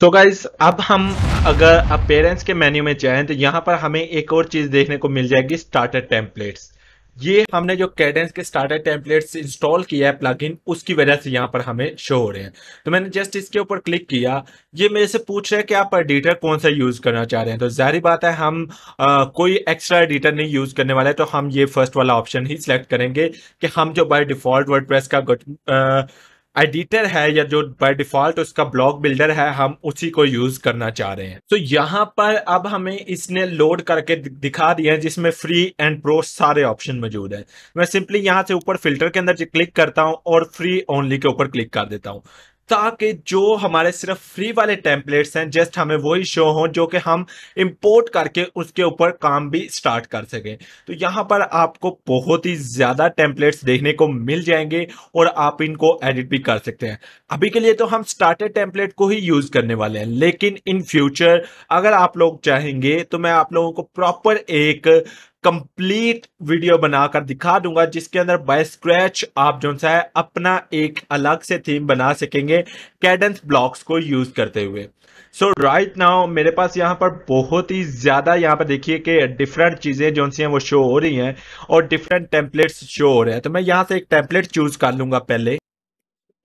तो गाइज़ अब हम अगर अपेरेंस के मेन्यू में जाएँ तो यहाँ पर हमें एक और चीज़ देखने को मिल जाएगी स्टार्टर टेम्पलेट्स ये हमने जो कैडेंस के स्टार्टर टेम्पलेट्स इंस्टॉल किया है प्लगइन उसकी वजह से यहाँ पर हमें शो हो रहे हैं। तो मैंने जस्ट इसके ऊपर क्लिक किया। ये मेरे से पूछ रहे हैं कि आप एडिटर कौन सा यूज़ करना चाह रहे हैं? तो जारी बात है हम आ, कोई एक्स्ट्रा एडिटर नहीं यूज़ करने वाले तो हम ये फ़र्स्ट वाला ऑप्शन ही सिलेक्ट करेंगे कि हम जो बाय डिफ़ॉल्ट वर्ड का एडिटर है या जो बाय डिफ़ॉल्ट उसका ब्लॉक बिल्डर है, हम उसी को यूज़ करना चाह रहे हैं। तो यहाँ पर अब हमें इसने लोड करके दिखा दिया है, जिसमें फ्री एंड प्रो सारे ऑप्शन मौजूद है। मैं सिंपली यहाँ से ऊपर फ़िल्टर के अंदर क्लिक करता हूँ और फ्री ओनली के ऊपर क्लिक कर देता हूँ। ताकि जो हमारे सिर्फ़ फ्री वाले टेम्पलेट्स हैं जस्ट हमें वही शो हो जो कि हम इंपोर्ट करके उसके ऊपर काम भी स्टार्ट कर सकें। तो यहाँ पर आपको बहुत ही ज़्यादा टेम्पलेट्स देखने को मिल जाएँगे और आप इनको एडिट भी कर सकते हैं। अभी के लिए तो हम स्टार्टर टेम्पलेट को ही यूज़ करने वाले हैं, लेकिन इन फ्यूचर अगर आप लोग चाहेंगे तो मैं आप लोगों को प्रॉपर एक कंप्लीट वीडियो बनाकर दिखा दूँगा, जिसके अंदर बाय स्क्रैच आप जो सा है अपना एक अलग से थीम बना सकेंगे कैडेंस ब्लॉक्स को यूज़ करते हुए। सो राइट नाउ मेरे पास यहाँ पर बहुत ही ज़्यादा यहाँ पर देखिए कि डिफरेंट चीज़ें जो सी हैं वो शो हो रही हैं और डिफरेंट टेम्पलेट्स शो हो रहे हैं। तो मैं यहाँ से एक टेम्पलेट चूज़ कर लूँगा पहले।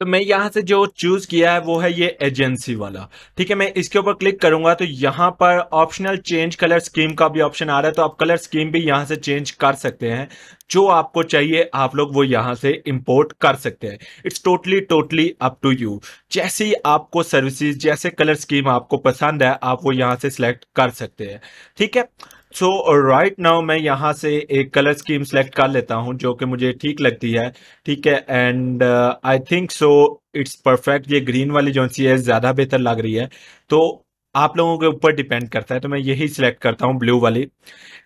तो मैं यहाँ से जो चूज़ किया है, वो है ये एजेंसी वाला। ठीक है, मैं इसके ऊपर क्लिक करूँगा तो यहाँ पर ऑप्शनल चेंज कलर स्कीम का भी ऑप्शन आ रहा है तो आप कलर स्कीम भी यहाँ से चेंज कर सकते हैं। जो आपको चाहिए, आप लोग वो यहाँ से इंपोर्ट कर सकते हैं। It's totally totally up to you जैसे आपको सर्विसेज़ जैसे कलर स्कीम आपको पसंद है, आप वो यहाँ से सिलेक्ट कर सकते हैं। ठीक है? सो राइट नाउ मैं यहाँ से एक कलर स्कीम सेलेक्ट कर लेता हूँ जो कि मुझे ठीक लगती है ठीक है? And I think so it's perfect ये ग्रीन वाली जो सी है ज़्यादा बेहतर लग रही है। तो आप लोगों के ऊपर डिपेंड करता है तो मैं यही सिलेक्ट करता हूँ ब्लू वाली।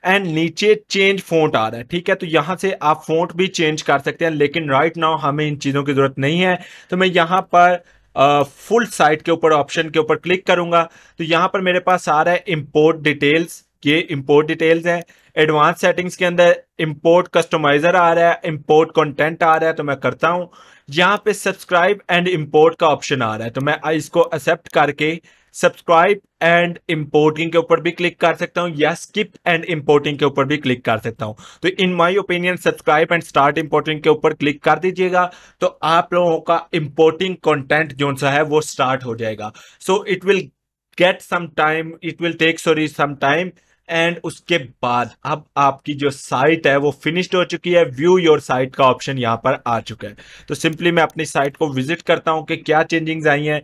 एंड नीचे चेंज फोंट आ रहा है ठीक है? तो यहाँ से आप फोंट भी चेंज कर सकते हैं लेकिन राइट नाउ हमें इन चीज़ों की ज़रूरत नहीं है। तो मैं यहाँ पर फुल uh, साइट के ऊपर ऑप्शन के ऊपर क्लिक करूँगा। तो यहाँ पर मेरे पास आ रहा है इम्पोर्ट डिटेल्स ये इंपोर्ट डिटेल्स है। एडवांस सेटिंग्स के अंदर इंपोर्ट कस्टमाइजर आ रहा है इंपोर्ट कंटेंट आ रहा है तो मैं करता हूँ। यहाँ पे सब्सक्राइब एंड इंपोर्ट का ऑप्शन आ रहा है तो मैं इसको एक्सेप्ट करके सब्सक्राइब एंड इंपोर्टिंग के ऊपर भी क्लिक कर सकता हूँ, या स्किप एंड इम्पोर्टिंग के ऊपर भी क्लिक कर सकता हूँ। तो in my opinion subscribe and start importing के ऊपर क्लिक कर दीजिएगा तो आप लोगों का इंपोर्टिंग कंटेंट जो सा है, वो स्टार्ट हो जाएगा। So it will get some time it will take sorry some time and उसके बाद अब आपकी जो साइट है, वो फिनिश्ड हो चुकी है। व्यू योर साइट का ऑप्शन यहाँ पर आ चुका है। तो सिंपली मैं अपनी साइट को विज़िट करता हूँ कि क्या चेंजिंग्स आई हैं।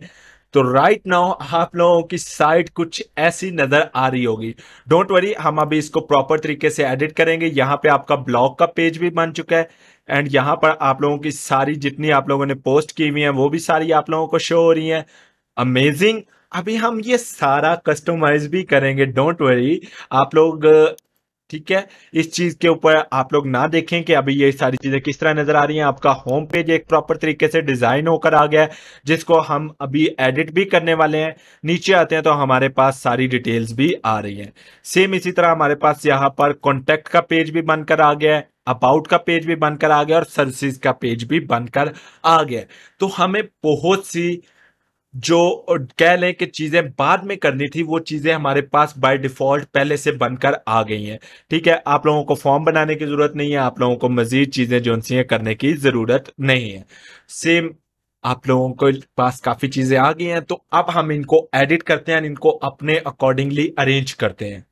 तो राइट नाउ आप लोगों की साइट कुछ ऐसी नज़र आ रही होगी। डोंट वरी हम अभी इसको प्रॉपर तरीके से एडिट करेंगे। यहाँ पे आपका ब्लॉग का पेज भी बन चुका है। एंड यहाँ पर आप लोगों की सारी जितनी आप लोगों ने पोस्ट की हुई है, वो भी सारी आप लोगों को शो हो रही है। अमेजिंग अभी हम ये सारा कस्टमाइज भी करेंगे डोंट वरी आप लोग, ठीक है, इस चीज़ के ऊपर आप लोग ना देखें कि अभी ये सारी चीज़ें किस तरह नज़र आ रही हैं। आपका होम पेज एक प्रॉपर तरीके से डिज़ाइन होकर आ गया है, जिसको हम अभी एडिट भी करने वाले हैं। नीचे आते हैं तो हमारे पास सारी डिटेल्स भी आ रही हैं। सेम इसी तरह हमारे पास यहाँ पर कॉन्टेक्ट का पेज भी बनकर आ गया है अबाउट का पेज भी बनकर आ गया और सर्विस का पेज भी बनकर आ गया तो हमें बहुत सी जो कह लें कि चीज़ें बाद में करनी थी, वो चीज़ें हमारे पास बाय डिफ़ॉल्ट पहले से बनकर आ गई हैं। ठीक है, आप लोगों को फॉर्म बनाने की ज़रूरत नहीं है, आप लोगों को मज़ीद चीज़ें जो सी करने की ज़रूरत नहीं है। सेम आप लोगों के पास काफ़ी चीज़ें आ गई हैं तो अब हम इनको एडिट करते हैं, इनको अपने अकॉर्डिंगली अरेंज करते हैं।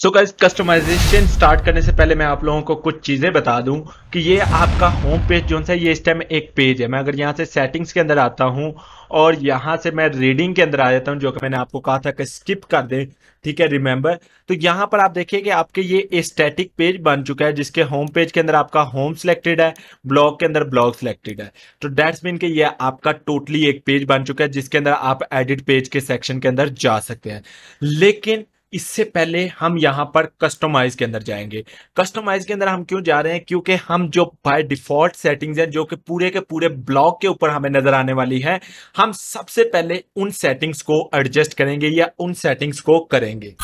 सो गाइस कस्टमाइजेशन स्टार्ट करने से पहले मैं आप लोगों को कुछ चीज़ें बता दूँ कि ये आपका होम पेज जो है, ये इस टाइम एक पेज है। मैं अगर यहाँ से सेटिंग्स के अंदर आता हूँ और यहाँ से मैं रीडिंग के अंदर आ जाता हूँ, जो कि मैंने आपको कहा था कि स्किप कर दें, ठीक है रिमेंबर तो यहाँ पर आप देखिए कि आपके ये स्टैटिक पेज बन चुका है, जिसके होम पेज के अंदर आपका होम सिलेक्टेड है ब्लॉग के अंदर ब्लॉग सिलेक्टेड है। तो डेट्स मीन के ये आपका टोटली एक पेज बन चुका है, जिसके अंदर आप एडिट पेज के सेक्शन के अंदर जा सकते हैं। लेकिन इससे पहले हम यहाँ पर कस्टमाइज के अंदर जाएँगे। कस्टमाइज के अंदर हम क्यों जा रहे हैं? क्योंकि हम जो बाय डिफ़ॉल्ट सेटिंग्स हैं, जो कि पूरे के पूरे ब्लॉक के ऊपर हमें नज़र आने वाली है, हम सबसे पहले उन सेटिंग्स को एडजस्ट करेंगे या उन सेटिंग्स को करेंगे।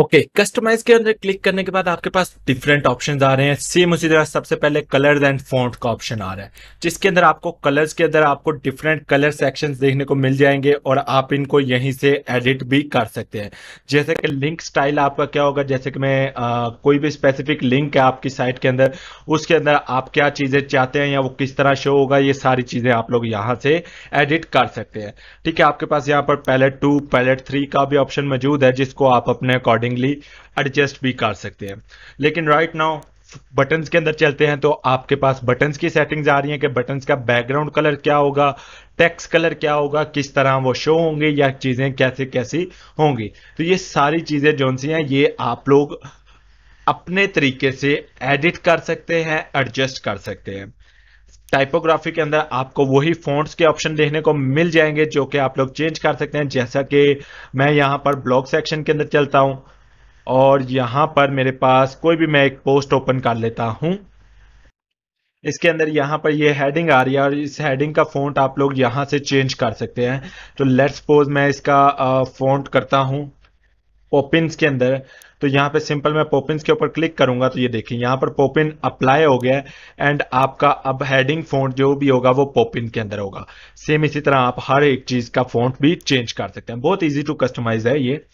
ओके कस्टमाइज के अंदर क्लिक करने के बाद आपके पास डिफरेंट ऑप्शन आ रहे हैं। सेम उसी तरह सबसे पहले कलर्स एंड फॉन्ट का ऑप्शन आ रहा है जिसके अंदर आपको कलर्स के अंदर आपको डिफरेंट कलर सेक्शंस देखने को मिल जाएँगे और आप इनको यहीं से एडिट भी कर सकते हैं। जैसे कि लिंक स्टाइल आपका क्या होगा? जैसे कि मैं आ, कोई भी स्पेसिफिक लिंक है आपकी साइट के अंदर उसके अंदर आप क्या चीज़ें चाहते हैं या वो किस तरह शो होगा ये सारी चीज़ें आप लोग यहाँ से एडिट कर सकते हैं। ठीक है आपके पास यहाँ पर पैलेट टू पैलेट थ्री का भी ऑप्शन मौजूद है जिसको आप अपने अकॉर्डिंग अकॉर्डिंगली एडजस्ट भी कर सकते हैं। लेकिन राइट नाउ बटन्स के अंदर चलते हैं तो आपके पास बटन्स की सेटिंग्स आ रही हैं कि बटन्स का बैकग्राउंड कलर क्या होगा टेक्स कलर क्या होगा, किस तरह वो शो होंगे या चीज़ें कैसे कैसी होंगी। तो ये सारी चीज़ें जो सी हैं, ये आप लोग अपने तरीके से एडिट कर सकते हैं एडजस्ट कर सकते हैं। टाइपोग्राफी के अंदर आपको वही फॉन्ट्स के ऑप्शन देखने को मिल जाएँगे जो कि आप लोग चेंज कर सकते हैं। जैसा कि मैं यहाँ पर ब्लॉग सेक्शन के अंदर चलता हूँ। और यहाँ पर मेरे पास कोई भी मैं एक पोस्ट ओपन कर लेता हूँ। इसके अंदर यहाँ पर ये हेडिंग आ रही है और इस हेडिंग का फॉन्ट आप लोग यहाँ से चेंज कर सकते हैं। तो लेट्स सपोज़ मैं इसका फॉन्ट करता हूँ पोपिन्स के अंदर। तो यहाँ पे सिंपल मैं पोपिन्स के ऊपर क्लिक करूँगा तो ये देखिए, यहाँ पर पोपिन अप्लाई हो गया एंड आपका अब हेडिंग फ़ोन जो भी होगा वो पोपिन के अंदर होगा। सेम इसी तरह आप हर एक चीज़ का फ़ोन भी चेंज कर सकते हैं। बहुत ईजी टू कस्टमाइज है ये।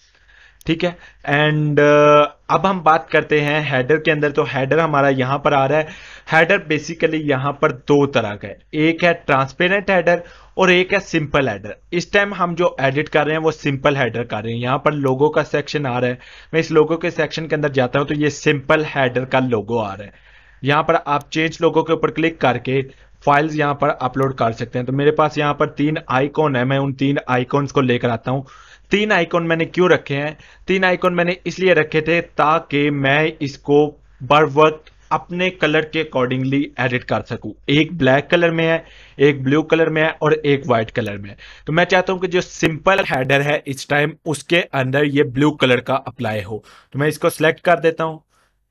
ठीक है? एंड uh, अब हम बात करते हैं हेडर के अंदर। तो हेडर हमारा यहाँ पर आ रहा है। हेडर बेसिकली यहाँ पर दो तरह का है। एक है ट्रांसपेरेंट हेडर और एक है सिंपल हेडर इस टाइम हम जो एडिट कर रहे हैं वो सिंपल हेडर कर रहे हैं। यहाँ पर लोगो का सेक्शन आ रहा है। मैं इस लोगो के सेक्शन के अंदर जाता हूँ तो ये सिंपल हेडर का लोगो आ रहा है। यहाँ पर आप चेंज लोगों के ऊपर क्लिक करके फाइल्स यहाँ पर अपलोड कर सकते हैं। तो मेरे पास यहाँ पर तीन आइकॉन है। मैं उन तीन आइकॉन्स को लेकर आता हूँ। तीन आइकॉन मैंने क्यों रखे हैं? तीन आइकॉन मैंने इसलिए रखे थे ताकि मैं इसको बर वक्त अपने कलर के अकॉर्डिंगली एडिट कर सकूँ। एक ब्लैक कलर में है, एक ब्लू कलर में है और एक व्हाइट कलर में है। तो मैं चाहता हूँ कि जो सिंपल हेडर है इस टाइम उसके अंदर ये ब्लू कलर का अप्लाई हो। तो मैं इसको सिलेक्ट कर देता हूँ,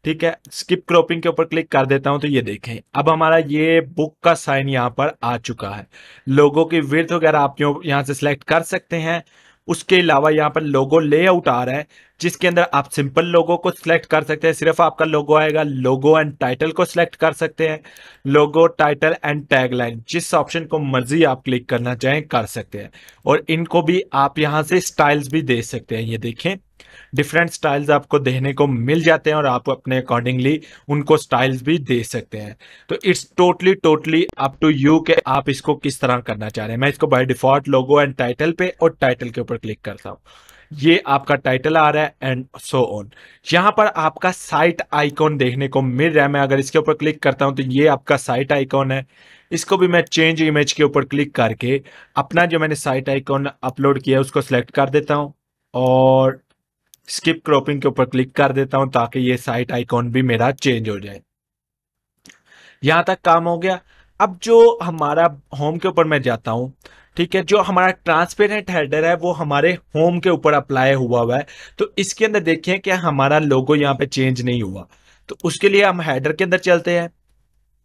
ठीक है? स्किप क्रॉपिंग के ऊपर क्लिक कर देता हूँ तो ये देखें। अब हमारा ये बुक का साइन यहाँ पर आ चुका है। लोगों की विर्थ वगैरह आप यहाँ से सिलेक्ट कर सकते हैं। उसके अलावा यहाँ पर लोगो लेआउट आ रहा है, जिसके अंदर आप सिंपल लोगो को सिलेक्ट कर सकते हैं। सिर्फ़ आपका लोगो आएगा, लोगो एंड टाइटल को सिलेक्ट कर सकते हैं। लोगो, टाइटल एंड टैगलाइन, जिस ऑप्शन को मर्ज़ी आप क्लिक करना चाहें कर सकते हैं। और इनको भी आप यहाँ से स्टाइल्स भी दे सकते हैं, ये देखें। डिफरेंट स्टाइल्स आपको देखने को मिल जाते हैं और आप अपने अकॉर्डिंगली उनको स्टाइल्स भी दे सकते हैं। तो it's totally totally up to you के आप इसको किस तरह करना चाह रहे हैं। मैं इसको by default logo and title पे और टाइटल के ऊपर क्लिक करता हूँ। ये आपका टाइटल आ रहा है एंड सो ऑन यहाँ पर आपका साइट आइकॉन देखने को मिल रहा है। मैं अगर इसके ऊपर क्लिक करता हूँ तो ये आपका साइट आइकॉन है। इसको भी मैं चेंज इमेज के ऊपर क्लिक करके अपना जो मैंने साइट आइकॉन अपलोड किया है उसको सिलेक्ट कर देता हूँ और स्किप क्रॉपिंग के ऊपर क्लिक कर देता हूँ ताकि ये साइट आइकॉन भी मेरा चेंज हो जाए। यहाँ तक काम हो गया। अब जो हमारा होम के ऊपर मैं जाता हूँ, ठीक है, जो हमारा ट्रांसपेरेंट हेडर है, वो हमारे होम के ऊपर अप्लाई हुआ हुआ है। तो इसके अंदर देखिए कि हमारा लोगो यहाँ पे चेंज नहीं हुआ। तो उसके लिए हम हेडर के अंदर चलते हैं।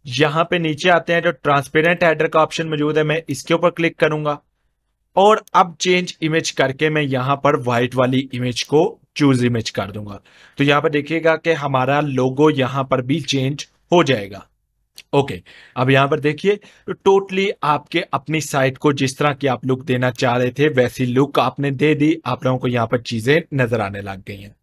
यहाँ पे नीचे आते हैं जो ट्रांसपेरेंट हेडर का ऑप्शन मौजूद है, मैं इसके ऊपर क्लिक करूँगा। और अब चेंज इमेज करके मैं यहाँ पर व्हाइट वाली इमेज को चूज़ इमेज कर दूँगा। तो यहाँ पर देखिएगा कि हमारा लोगो यहाँ पर भी चेंज हो जाएगा। ओके okay, अब यहाँ पर देखिए तो टोटली आपके अपनी साइट को जिस तरह की आप लुक देना चाह रहे थे वैसी लुक आपने दे दी आप लोगों को यहाँ पर चीज़ें नज़र आने लग गई हैं।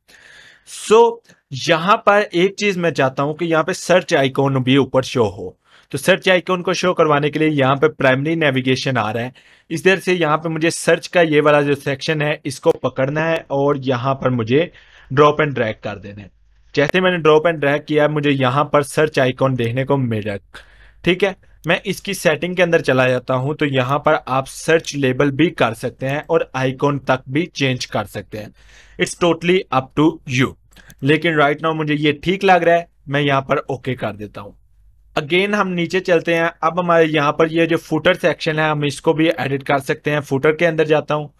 सो so, यहाँ पर एक चीज़ मैं चाहता हूँ कि यहाँ पे सर्च आइकॉन भी ऊपर शो हो। तो सर्च आइकॉन को शो करवाने के लिए यहाँ पे प्राइमरी नेविगेशन आ रहा है। इस तरह से यहाँ पे मुझे सर्च का ये वाला जो सेक्शन है, इसको पकड़ना है और यहाँ पर मुझे ड्रॉप एंड ड्रैग कर देना है। जैसे मैंने ड्रॉप एंड ड्रैग किया, मुझे यहाँ पर सर्च आइकॉन देखने को मिल ठीक है? मैं इसकी सेटिंग के अंदर चला जाता हूँ तो यहाँ पर आप सर्च लेबल भी कर सकते हैं और आइकॉन तक भी चेंज कर सकते हैं। It's totally up to you लेकिन राइट right नाउ मुझे ये ठीक लग रहा है, मैं यहाँ पर ओके okay कर देता हूँ। अगेन हम नीचे चलते हैं। अब हमारे यहाँ पर ये जो फुटर सेक्शन है, हम इसको भी एडिट कर सकते हैं। फुटर के अंदर जाता हूँ।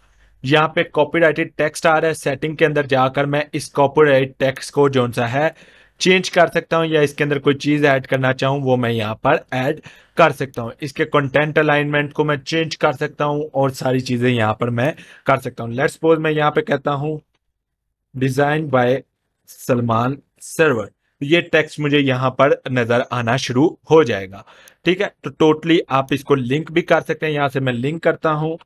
यहाँ पे कॉपीराइटेड टेक्स्ट आ रहा है। सेटिंग के अंदर जाकर मैं इस कॉपीराइट टेक्स्ट को जो सा है चेंज कर सकता हूँ या इसके अंदर कोई चीज़ ऐड करना चाहूँ, वो मैं यहाँ पर ऐड कर सकता हूँ। इसके कंटेंट अलाइनमेंट को मैं चेंज कर सकता हूँ और सारी चीज़ें यहाँ पर मैं कर सकता हूँ। लेट्स सपोज़ मैं यहाँ पे कहता हूँ डिज़ाइन बाय सलमान सर्वर ये टेक्स्ट मुझे यहाँ पर नज़र आना शुरू हो जाएगा। ठीक है? तो टोटली आप इसको लिंक भी कर सकते हैं। यहाँ से मैं लिंक करता हूँ।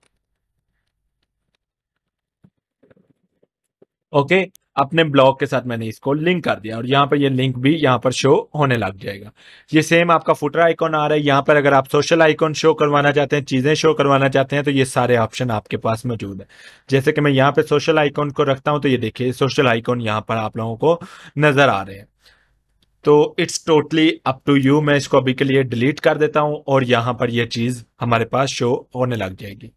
ओके अपने ब्लॉग के साथ मैंने इसको लिंक कर दिया और यहाँ पर ये लिंक भी यहाँ पर शो होने लग जाएगा। ये सेम आपका फुटर आइकॉन आ रहा है। यहाँ पर अगर आप सोशल आइकॉन शो करवाना चाहते हैं, चीज़ें शो करवाना चाहते हैं तो ये सारे ऑप्शन आपके पास मौजूद है। जैसे कि मैं यहाँ पे सोशल आइकॉन को रखता हूँ तो ये देखिए सोशल आइकॉन यहाँ पर आप लोगों को नज़र आ रहे हैं। तो it's totally up to you मैं इसको अभी के लिए डिलीट कर देता हूँ और यहाँ पर यह चीज़ हमारे पास शो होने लग जाएगी।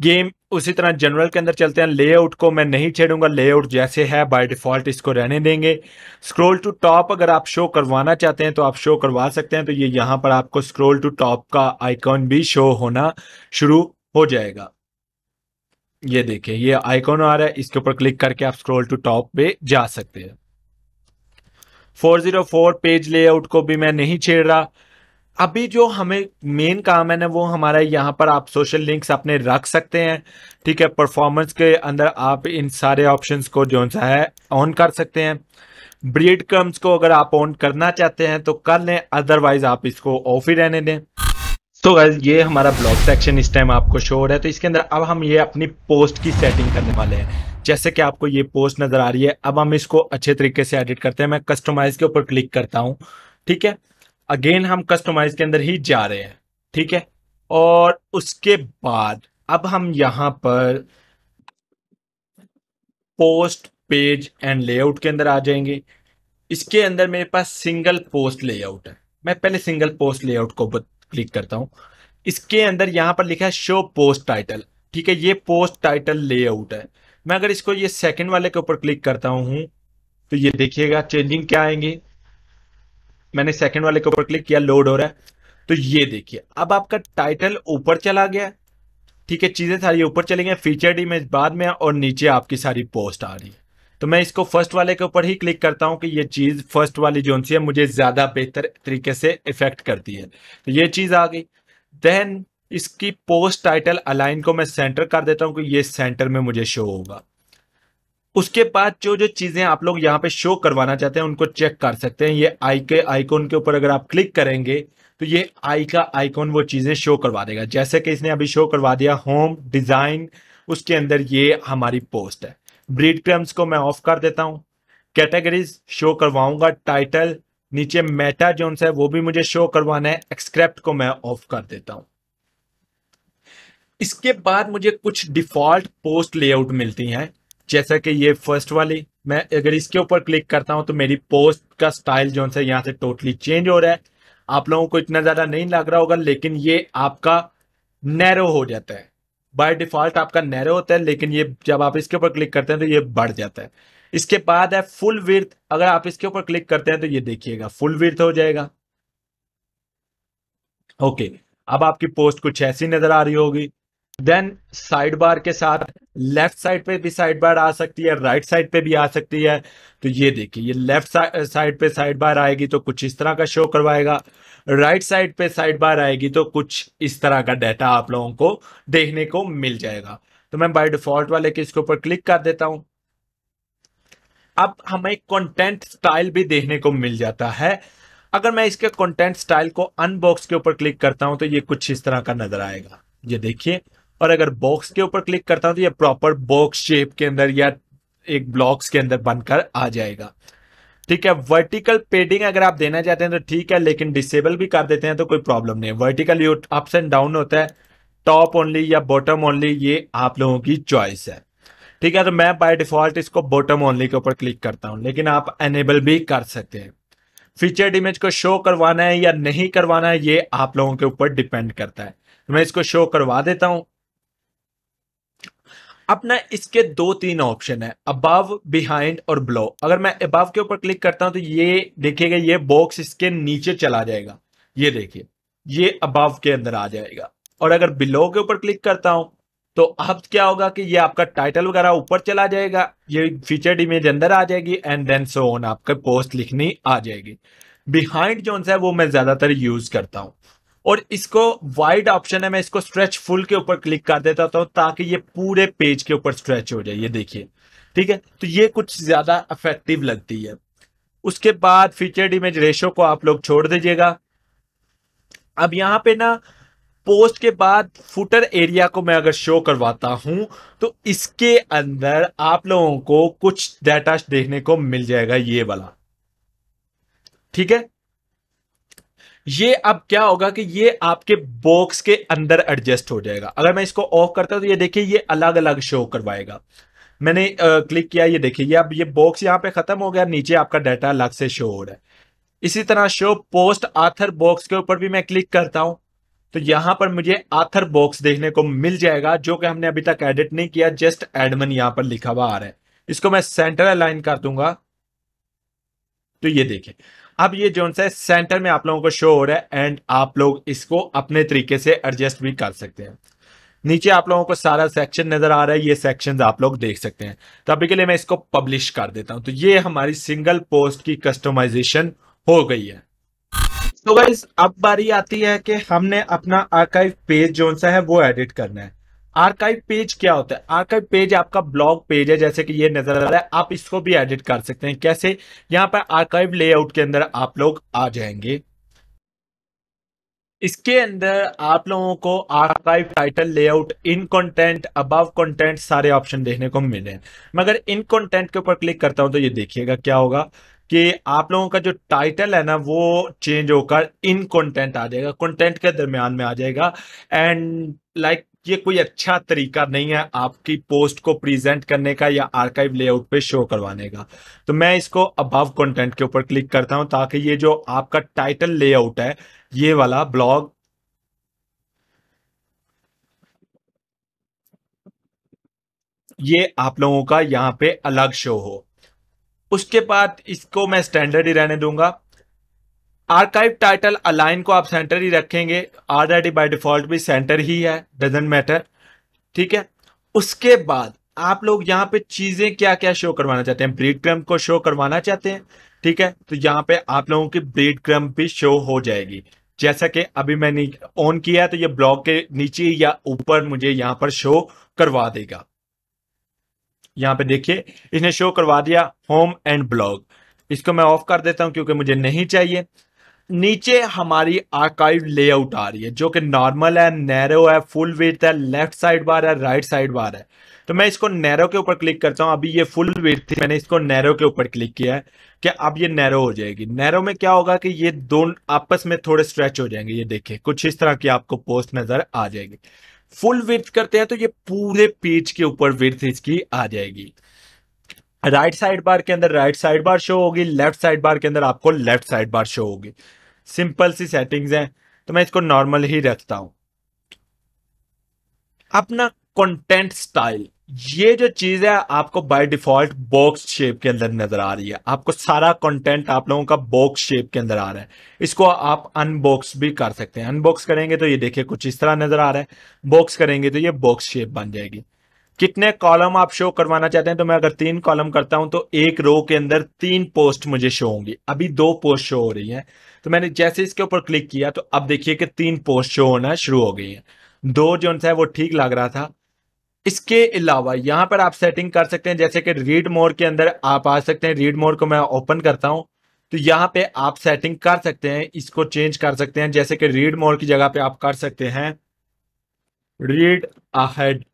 गेम उसी तरह जनरल के अंदर चलते हैं। लेआउट को मैं नहीं छेड़ूँगा। लेआउट जैसे है बाय डिफ़ॉल्ट इसको रहने देंगे। स्क्रॉल टू टॉप अगर आप शो करवाना चाहते हैं तो आप शो करवा सकते हैं। तो ये यहाँ पर आपको स्क्रॉल टू टॉप का आइकॉन भी शो होना शुरू हो जाएगा। ये देखिए, ये आइकॉन आ रहा है। इसके ऊपर क्लिक करके आप स्क्रॉल टू टॉप पे जा सकते हैं। 404 पेज लेआउट को भी मैं नहीं छेड़ रहा। अभी जो हमें मेन काम है ना, वो हमारा यहाँ पर आप सोशल लिंक्स अपने रख सकते हैं। ठीक है परफॉर्मेंस के अंदर आप इन सारे ऑप्शंस को जो सा है ऑन कर सकते हैं। ब्रीड क्रम्स को अगर आप ऑन करना चाहते हैं तो कर लें अदरवाइज़ आप इसको ऑफ़ ही रहने दें। तो गाइज़ ये हमारा ब्लॉग सेक्शन इस टाइम आपको शो हो रहा है। तो इसके अंदर अब हम ये अपनी पोस्ट की सेटिंग करने वाले हैं। जैसे कि आपको ये पोस्ट नज़र आ रही है, अब हम इसको अच्छे तरीके से एडिट करते हैं। मैं कस्टमाइज के ऊपर क्लिक करता हूँ, ठीक है? अगेन हम कस्टमाइज के अंदर ही जा रहे हैं, ठीक है? और उसके बाद, अब हम यहाँ पर पोस्ट पेज एंड लेआउट के अंदर आ जाएँगे। इसके अंदर मेरे पास सिंगल पोस्ट लेआउट है। मैं पहले सिंगल पोस्ट लेआउट को क्लिक करता हूँ। इसके अंदर यहाँ पर लिखा है शो पोस्ट टाइटल ठीक है? ये पोस्ट टाइटल लेआउट है। मैं अगर इसको ये सेकंड वाले के ऊपर क्लिक करता हूँ तो ये देखिएगा चेंजिंग क्या आएँगे? मैंने सेकंड वाले के ऊपर क्लिक किया लोड हो रहा है। तो ये देखिए, अब आपका टाइटल ऊपर चला गया। ठीक है, चीज़ें सारी ऊपर चली गई फीचर्ड इमेज बाद में, और नीचे आपकी सारी पोस्ट आ रही है। तो मैं इसको फ़र्स्ट वाले के ऊपर ही क्लिक करता हूँ कि ये चीज़ फ़र्स्ट वाली जो सी है, मुझे ज़्यादा बेहतर तरीके से इफ़ेक्ट करती है। तो ये चीज़ आ गई। देन इसकी पोस्ट टाइटल अलाइन को मैं सेंटर कर देता हूँ कि ये सेंटर में मुझे शो होगा। उसके बाद जो जो चीज़ें आप लोग यहाँ पे शो करवाना चाहते हैं, उनको चेक कर सकते हैं। ये आई के आइकॉन के ऊपर अगर आप क्लिक करेंगे तो ये आई का आइकॉन वो चीज़ें शो करवा देगा। जैसे कि इसने अभी शो करवा दिया होम डिज़ाइन उसके अंदर ये हमारी पोस्ट है। ब्रीड क्रम्स को मैं ऑफ़ कर देता हूँ। कैटेगरीज शो करवाऊँगा टाइटल नीचे मेटा जोन्स है, वो भी मुझे शो करवाना है। एक्सक्रेप्ट को मैं ऑफ़ कर देता हूँ। इसके बाद मुझे कुछ डिफ़ॉल्ट पोस्ट लेआउट मिलती हैं, जैसा कि ये फ़र्स्ट वाली। मैं अगर इसके ऊपर क्लिक करता हूँ तो मेरी पोस्ट का स्टाइल जो है यहाँ से टोटली चेंज हो रहा है। आप लोगों को इतना ज़्यादा नहीं लग रहा होगा, लेकिन ये आपका नैरो हो जाता है। बाय डिफ़ॉल्ट आपका नैरो होता है, लेकिन ये जब आप इसके ऊपर क्लिक करते हैं तो ये बढ़ जाता है। इसके बाद है फुल विर्थ अगर आप इसके ऊपर क्लिक करते हैं तो ये देखिएगा फुल विर्थ हो जाएगा। ओके अब आपकी पोस्ट कुछ ऐसी नज़र आ रही होगी। देन साइड बार के साथ लेफ़्ट साइड पे भी साइड बार आ सकती है राइट right साइड पे भी आ सकती है। तो ये देखिए, ये लेफ़्ट साइड पे साइड बार आएगी तो कुछ इस तरह का शो करवाएगा। राइट right साइड पे साइड बार आएगी तो कुछ इस तरह का डाटा आप लोगों को देखने को मिल जाएगा। तो मैं बाय डिफ़ॉल्ट वाले के इसके ऊपर क्लिक कर देता हूँ। अब हमें कंटेंट स्टाइल भी देखने को मिल जाता है। अगर मैं इसके कंटेंट स्टाइल को अनबॉक्स के ऊपर क्लिक करता हूँ तो ये कुछ इस तरह का नज़र आएगा। ये देखिए और अगर बॉक्स के ऊपर क्लिक करता हूँ तो ये प्रॉपर बॉक्स शेप के अंदर या एक ब्लॉक्स के अंदर बनकर आ जाएगा। ठीक है वर्टिकल पेडिंग अगर आप देना चाहते हैं तो ठीक है, लेकिन डिसेबल भी कर देते हैं तो कोई प्रॉब्लम नहीं वर्टिकल अप्स एंड डाउन होता है। टॉप ओनली या बॉटम ओनली ये आप लोगों की चॉइस है। ठीक है तो मैं बाय डिफ़ॉल्ट इसको बॉटम ओनली के ऊपर क्लिक करता हूँ, लेकिन आप एनेबल भी कर सकते हैं। फीचर्ड इमेज को शो करवाना है या नहीं करवाना है, ये आप लोगों के ऊपर डिपेंड करता है। तो मैं इसको शो करवा देता हूँ अब ना इसके दो तीन ऑप्शन है अबव बिहाइंड और ब्लो अगर मैं अबव के ऊपर क्लिक करता हूँ तो ये देखिएगा, ये बॉक्स इसके नीचे चला जाएगा. ये देखिए, ये अबव के अंदर आ जाएगा. और अगर बिलो के ऊपर क्लिक करता हूँ तो अब क्या होगा कि ये आपका टाइटल वगैरह ऊपर चला जाएगा, ये फीचर्ड इमेज अंदर आ जाएगी एंड देन सो ऑन आपका पोस्ट लिखनी आ जाएगी. बिहाइंड जो है, वो मैं ज़्यादातर यूज़ करता हूँ. और इसको वाइड ऑप्शन है, मैं इसको स्ट्रेच फुल के ऊपर क्लिक कर देता हूँ ताकि ये पूरे पेज के ऊपर स्ट्रेच हो जाए, ये देखिए। ठीक है? तो ये कुछ ज़्यादा इफ़ेक्टिव लगती है। उसके बाद फीचर्ड इमेज रेशो को आप लोग छोड़ दीजिएगा। अब यहाँ पे ना पोस्ट के बाद फुटर एरिया को मैं अगर शो करवाता हूँ तो इसके अंदर आप लोगों को कुछ डाटा देखने को मिल जाएगा, ये वाला। ठीक है? ये अब क्या होगा कि ये आपके बॉक्स के अंदर एडजस्ट हो जाएगा। अगर मैं इसको ऑफ़ करता हूँ तो ये देखिए, ये अलग अलग शो करवाएगा। मैंने क्लिक किया, ये देखिए, ये अब ये बॉक्स यहाँ पे खत्म हो गया, नीचे आपका डाटा अलग से शो हो रहा है। इसी तरह शो पोस्ट आथर बॉक्स के ऊपर भी मैं क्लिक करता हूँ तो यहाँ पर मुझे आथर बॉक्स देखने को मिल जाएगा, जो कि हमने अभी तक एडिट नहीं किया जस्ट एडमन यहाँ पर लिखा हुआ आ रहा है। इसको मैं सेंटर अलाइन कर दूँगा। तो ये देखिए अब ये जो सा सेंटर में आप लोगों को शो हो रहा है एंड आप लोग इसको अपने तरीके से एडजस्ट भी कर सकते हैं। नीचे आप लोगों को सारा सेक्शन नज़र आ रहा है, ये सेक्शंस आप लोग देख सकते हैं। तो अभी के लिए मैं इसको पब्लिश कर देता हूँ। तो ये हमारी सिंगल पोस्ट की कस्टमाइजेशन हो गई है। तो गाइज़ अब बारी आती है कि हमने अपना आर्काइव पेज जो सा है वो एडिट करना है। आर्काइव पेज क्या होता है? आर्काइव पेज आपका ब्लॉग पेज है जैसे कि ये नज़र आ रहा है। आप इसको भी एडिट कर सकते हैं। कैसे? यहाँ पर आर्काइव लेआउट के अंदर आप लोग आ जाएँगे। इसके अंदर आप लोगों को archive title layout in content above content सारे ऑप्शन देखने को मिले हैं। मगर इन कंटेंट के ऊपर क्लिक करता हूँ तो ये देखिएगा क्या होगा कि आप लोगों का जो टाइटल है ना वो चेंज होकर इन कंटेंट आ जाएगा। कंटेंट के दरमियान में आ जाएगा। एंड लाइक like, ये कोई अच्छा तरीका नहीं है आपकी पोस्ट को प्रेजेंट करने का या आर्काइव लेआउट पे शो करवाने का। तो मैं इसको अबव कंटेंट के ऊपर क्लिक करता हूँ ताकि ये जो आपका टाइटल लेआउट है, ये वाला ब्लॉग ये आप लोगों का यहाँ पे अलग शो हो। उसके बाद इसको मैं स्टैंडर्ड ही रहने दूँगा। आर्काइव टाइटल अलाइन को आप सेंटर ही रखेंगे। ऑलरेडी बाय डिफ़ॉल्ट भी सेंटर ही है डजेंट मैटर ठीक है? उसके बाद आप लोग यहाँ पे चीज़ें क्या क्या शो करवाना चाहते हैं? ब्रीड क्रम को शो करवाना चाहते हैं, ठीक है? तो यहाँ पे आप लोगों की ब्रीड क्रम भी शो हो जाएगी। जैसा कि अभी मैंने ऑन किया है तो ये ब्लॉग के नीचे या ऊपर मुझे यहाँ पर शो करवा देगा। यहाँ पे देखिए, इसने शो करवा दिया होम एंड ब्लॉग इसको मैं ऑफ़ कर देता हूँ क्योंकि मुझे नहीं चाहिए। नीचे हमारी आर्काइव लेआउट आ रही है, जो कि नॉर्मल है नैरो है फुल वेथ है लेफ़्ट साइड बार है राइट साइड बार है। तो मैं इसको नैरो के ऊपर क्लिक करता हूँ। अभी ये फुल वेथ थी, मैंने इसको नैरो के ऊपर क्लिक किया है कि अब ये नैरो हो जाएगी। नैरो में क्या होगा कि ये दोनों आपस में थोड़े स्ट्रेच हो जाएँगे, ये देखिए, कुछ इस तरह की आपको पोस्ट नज़र आ जाएगी। फुल विर्थ करते हैं तो ये पूरे पेज के ऊपर विर्थ इसकी आ जाएगी। राइट साइड बार के अंदर राइट साइड बार शो होगी, लेफ़्ट साइड बार के अंदर आपको लेफ़्ट साइड बार शो होगी। सिंपल सी सेटिंग्स हैं तो मैं इसको नॉर्मल ही रखता हूँ। अपना कंटेंट स्टाइल ये जो चीज़ है, आपको बाय डिफ़ॉल्ट बॉक्स शेप के अंदर नज़र आ रही है। आपको सारा कंटेंट आप लोगों का बॉक्स शेप के अंदर आ रहा है। इसको आप अनबॉक्स भी कर सकते हैं। अनबॉक्स करेंगे तो ये देखिए कुछ इस तरह नज़र आ रहा है। बॉक्स करेंगे तो ये बॉक्स शेप बन जाएगी। कितने कॉलम आप शो करवाना चाहते हैं? तो मैं अगर तीन कॉलम करता हूँ तो एक रो के अंदर तीन पोस्ट मुझे शो होंगी। अभी दो पोस्ट शो हो रही है। तो मैंने जैसे इसके ऊपर क्लिक किया तो अब देखिए कि तीन पोस्ट शो होना शुरू हो गई है। दो जो है, वो ठीक लग रहा था। इसके अलावा यहाँ पर आप सेटिंग कर सकते हैं, जैसे कि रीड मोर के अंदर आप आ सकते हैं। रीड मोर को मैं ओपन करता हूँ। तो यहाँ पे आप सेटिंग कर सकते हैं, इसको चेंज कर सकते हैं। जैसे कि रीड मोर की जगह पे आप कर सकते हैं रीड अहेड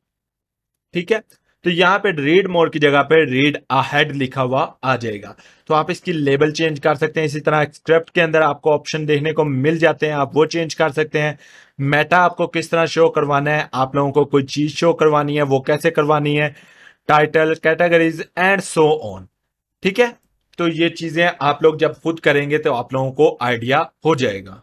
ठीक है? तो यहाँ पे रीड मोर की जगह पे रीड अहेड लिखा हुआ आ जाएगा। तो आप इसकी लेबल चेंज कर सकते हैं। इसी तरह स्क्रिप्ट के अंदर आपको ऑप्शन देखने को मिल जाते हैं। आप वो चेंज कर सकते हैं। मेटा आपको किस तरह शो करवाना है? आप लोगों को कोई चीज़ शो करवानी है वो कैसे करवानी है? Title categories and so on ठीक है? तो ये चीज़ें आप लोग जब खुद करेंगे तो आप लोगों को आइडिया हो जाएगा।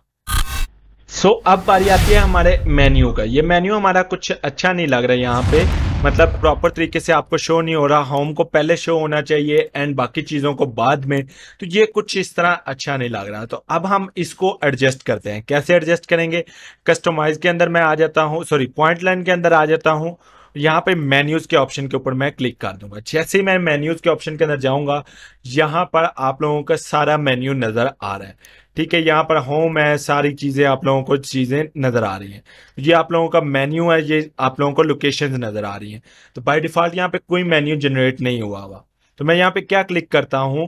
सो so, अब बारी आती है हमारे मेन्यू का। ये मेन्यू हमारा कुछ अच्छा नहीं लग रहा है यहाँ पे। मतलब प्रॉपर तरीके से आपको शो नहीं हो रहा होम को पहले शो होना चाहिए एंड बाकी चीज़ों को बाद में तो ये कुछ इस तरह अच्छा नहीं लग रहा। तो अब हम इसको एडजस्ट करते हैं। कैसे एडजस्ट करेंगे? कस्टमाइज के अंदर मैं आ जाता हूँ सॉरी पॉइंट लाइन के अंदर आ जाता हूँ। यहाँ पे मेन्यूज के ऑप्शन के ऊपर मैं क्लिक कर दूँगा। जैसे ही मैं मेन्यूज के ऑप्शन के अंदर जाऊँगा, यहाँ पर आप लोगों का सारा मेन्यू नज़र आ रहा है। ठीक है, यहाँ पर होम है, सारी चीज़ें आप लोगों को चीज़ें नज़र आ रही हैं। ये आप लोगों का मेन्यू है, ये आप लोगों को लोकेशन नज़र आ रही हैं। तो बाय डिफ़ॉल्ट यहाँ पे कोई मेन्यू जनरेट नहीं हुआ हुआ तो मैं यहाँ पे क्या क्लिक करता हूँ?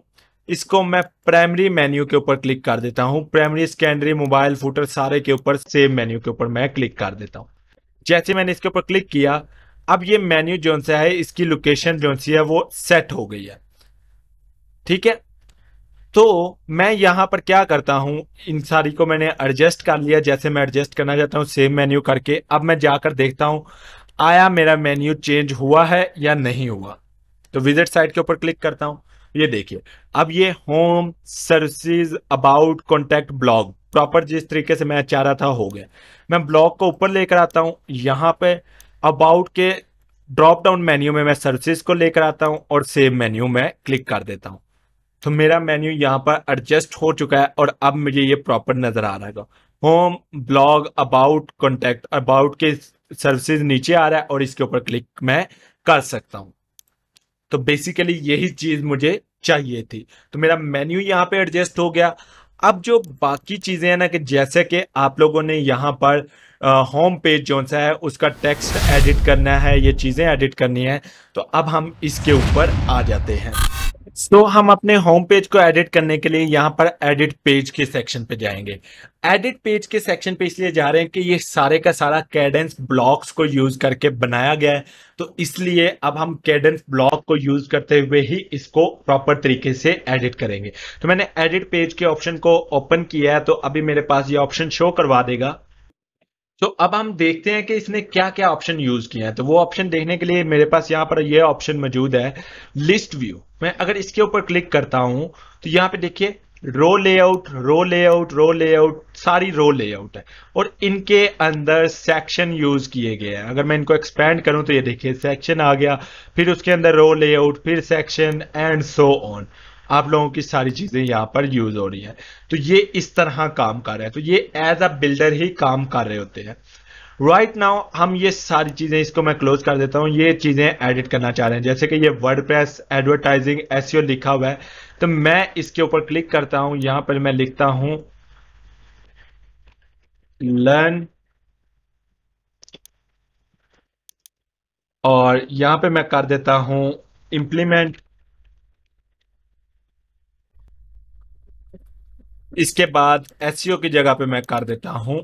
इसको मैं प्राइमरी मेन्यू के ऊपर क्लिक कर देता हूँ। प्राइमरी स्कैंडरी मोबाइल फूटर सारे के ऊपर सेम मेन्यू के ऊपर मैं क्लिक कर देता हूँ। जैसे मैंने इसके ऊपर क्लिक किया, अब ये मेन्यू जो सा है, इसकी लोकेशन जो सी है, वो सेट हो गई है। ठीक है? तो मैं यहाँ पर क्या करता हूँ? इन सारी को मैंने एडजस्ट कर लिया। जैसे मैं एडजस्ट करना चाहता हूँ सेम मेन्यू करके। अब मैं जाकर देखता हूँ, आया मेरा मेन्यू चेंज हुआ है या नहीं हुआ? तो विज़िट साइट के ऊपर क्लिक करता हूँ। ये देखिए, अब ये home services about contact blog proper जिस तरीके से मैं चाह रहा था, हो गया। मैं ब्लॉग को ऊपर लेकर आता हूँ। यहाँ पे अबाउट के ड्रॉप डाउन मेन्यू में मैं सर्विसेज़ को लेकर आता हूँ और सेव मेन्यू में क्लिक कर देता हूँ। तो मेरा मेन्यू यहाँ पर एडजस्ट हो चुका है और अब मुझे ये प्रॉपर नज़र आ रहा है। Home blog about contact about के सर्विसेज़ नीचे आ रहा है और इसके ऊपर क्लिक मैं कर सकता हूँ। तो बेसिकली यही चीज़ मुझे चाहिए थी। तो मेरा मेन्यू यहाँ पे एडजस्ट हो गया। अब जो बाकी चीज़ें हैं ना कि जैसे कि आप लोगों ने यहाँ पर होम पेज जो सा है उसका टेक्स्ट एडिट करना है, ये चीज़ें एडिट करनी है। तो अब हम इसके ऊपर आ जाते हैं। तो हम अपने होम पेज को एडिट करने के लिए यहाँ पर एडिट पेज के सेक्शन पे जाएँगे। एडिट पेज के सेक्शन पे इसलिए जा रहे हैं कि ये सारे का सारा कैडेंस ब्लॉक्स को यूज़ करके बनाया गया है। तो इसलिए अब हम कैडेंस ब्लॉक को यूज़ करते हुए ही इसको प्रॉपर तरीके से एडिट करेंगे। तो मैंने एडिट पेज के ऑप्शन को ओपन किया है तो अभी मेरे पास ये ऑप्शन शो करवा देगा। तो अब हम देखते हैं कि इसने क्या क्या ऑप्शन यूज़ किया है। तो वो ऑप्शन देखने के लिए मेरे पास यहाँ पर ये ऑप्शन मौजूद है लिस्ट व्यू मैं अगर इसके ऊपर क्लिक करता हूँ तो यहाँ पे देखिए row layout row layout row layout सारी रो लेआउट है। और इनके अंदर सेक्शन यूज़ किए गए हैं। अगर मैं इनको एक्सपेंड करूँ तो ये देखिए सेक्शन आ गया, फिर उसके अंदर रो लेआउट फिर सेक्शन एंड सो ऑन आप लोगों की सारी चीज़ें यहाँ पर यूज़ हो रही है। तो ये इस तरह काम कर रहे हैं। तो ये एज अ बिल्डर ही काम कर रहे होते हैं। राइट right नाउ हम ये सारी चीज़ें इसको मैं क्लोज कर देता हूँ। ये चीज़ें एडिट करना चाह रहे हैं। जैसे कि ये वर्ड प्रेस एडवर्टाइजिंग एस लिखा हुआ है। तो मैं इसके ऊपर क्लिक करता हूँ। यहाँ पर मैं लिखता हूँ लर्न और यहाँ पे मैं कर देता हूँ इंप्लीमेंट इसके बाद एस e की जगह पे मैं कर देता हूँ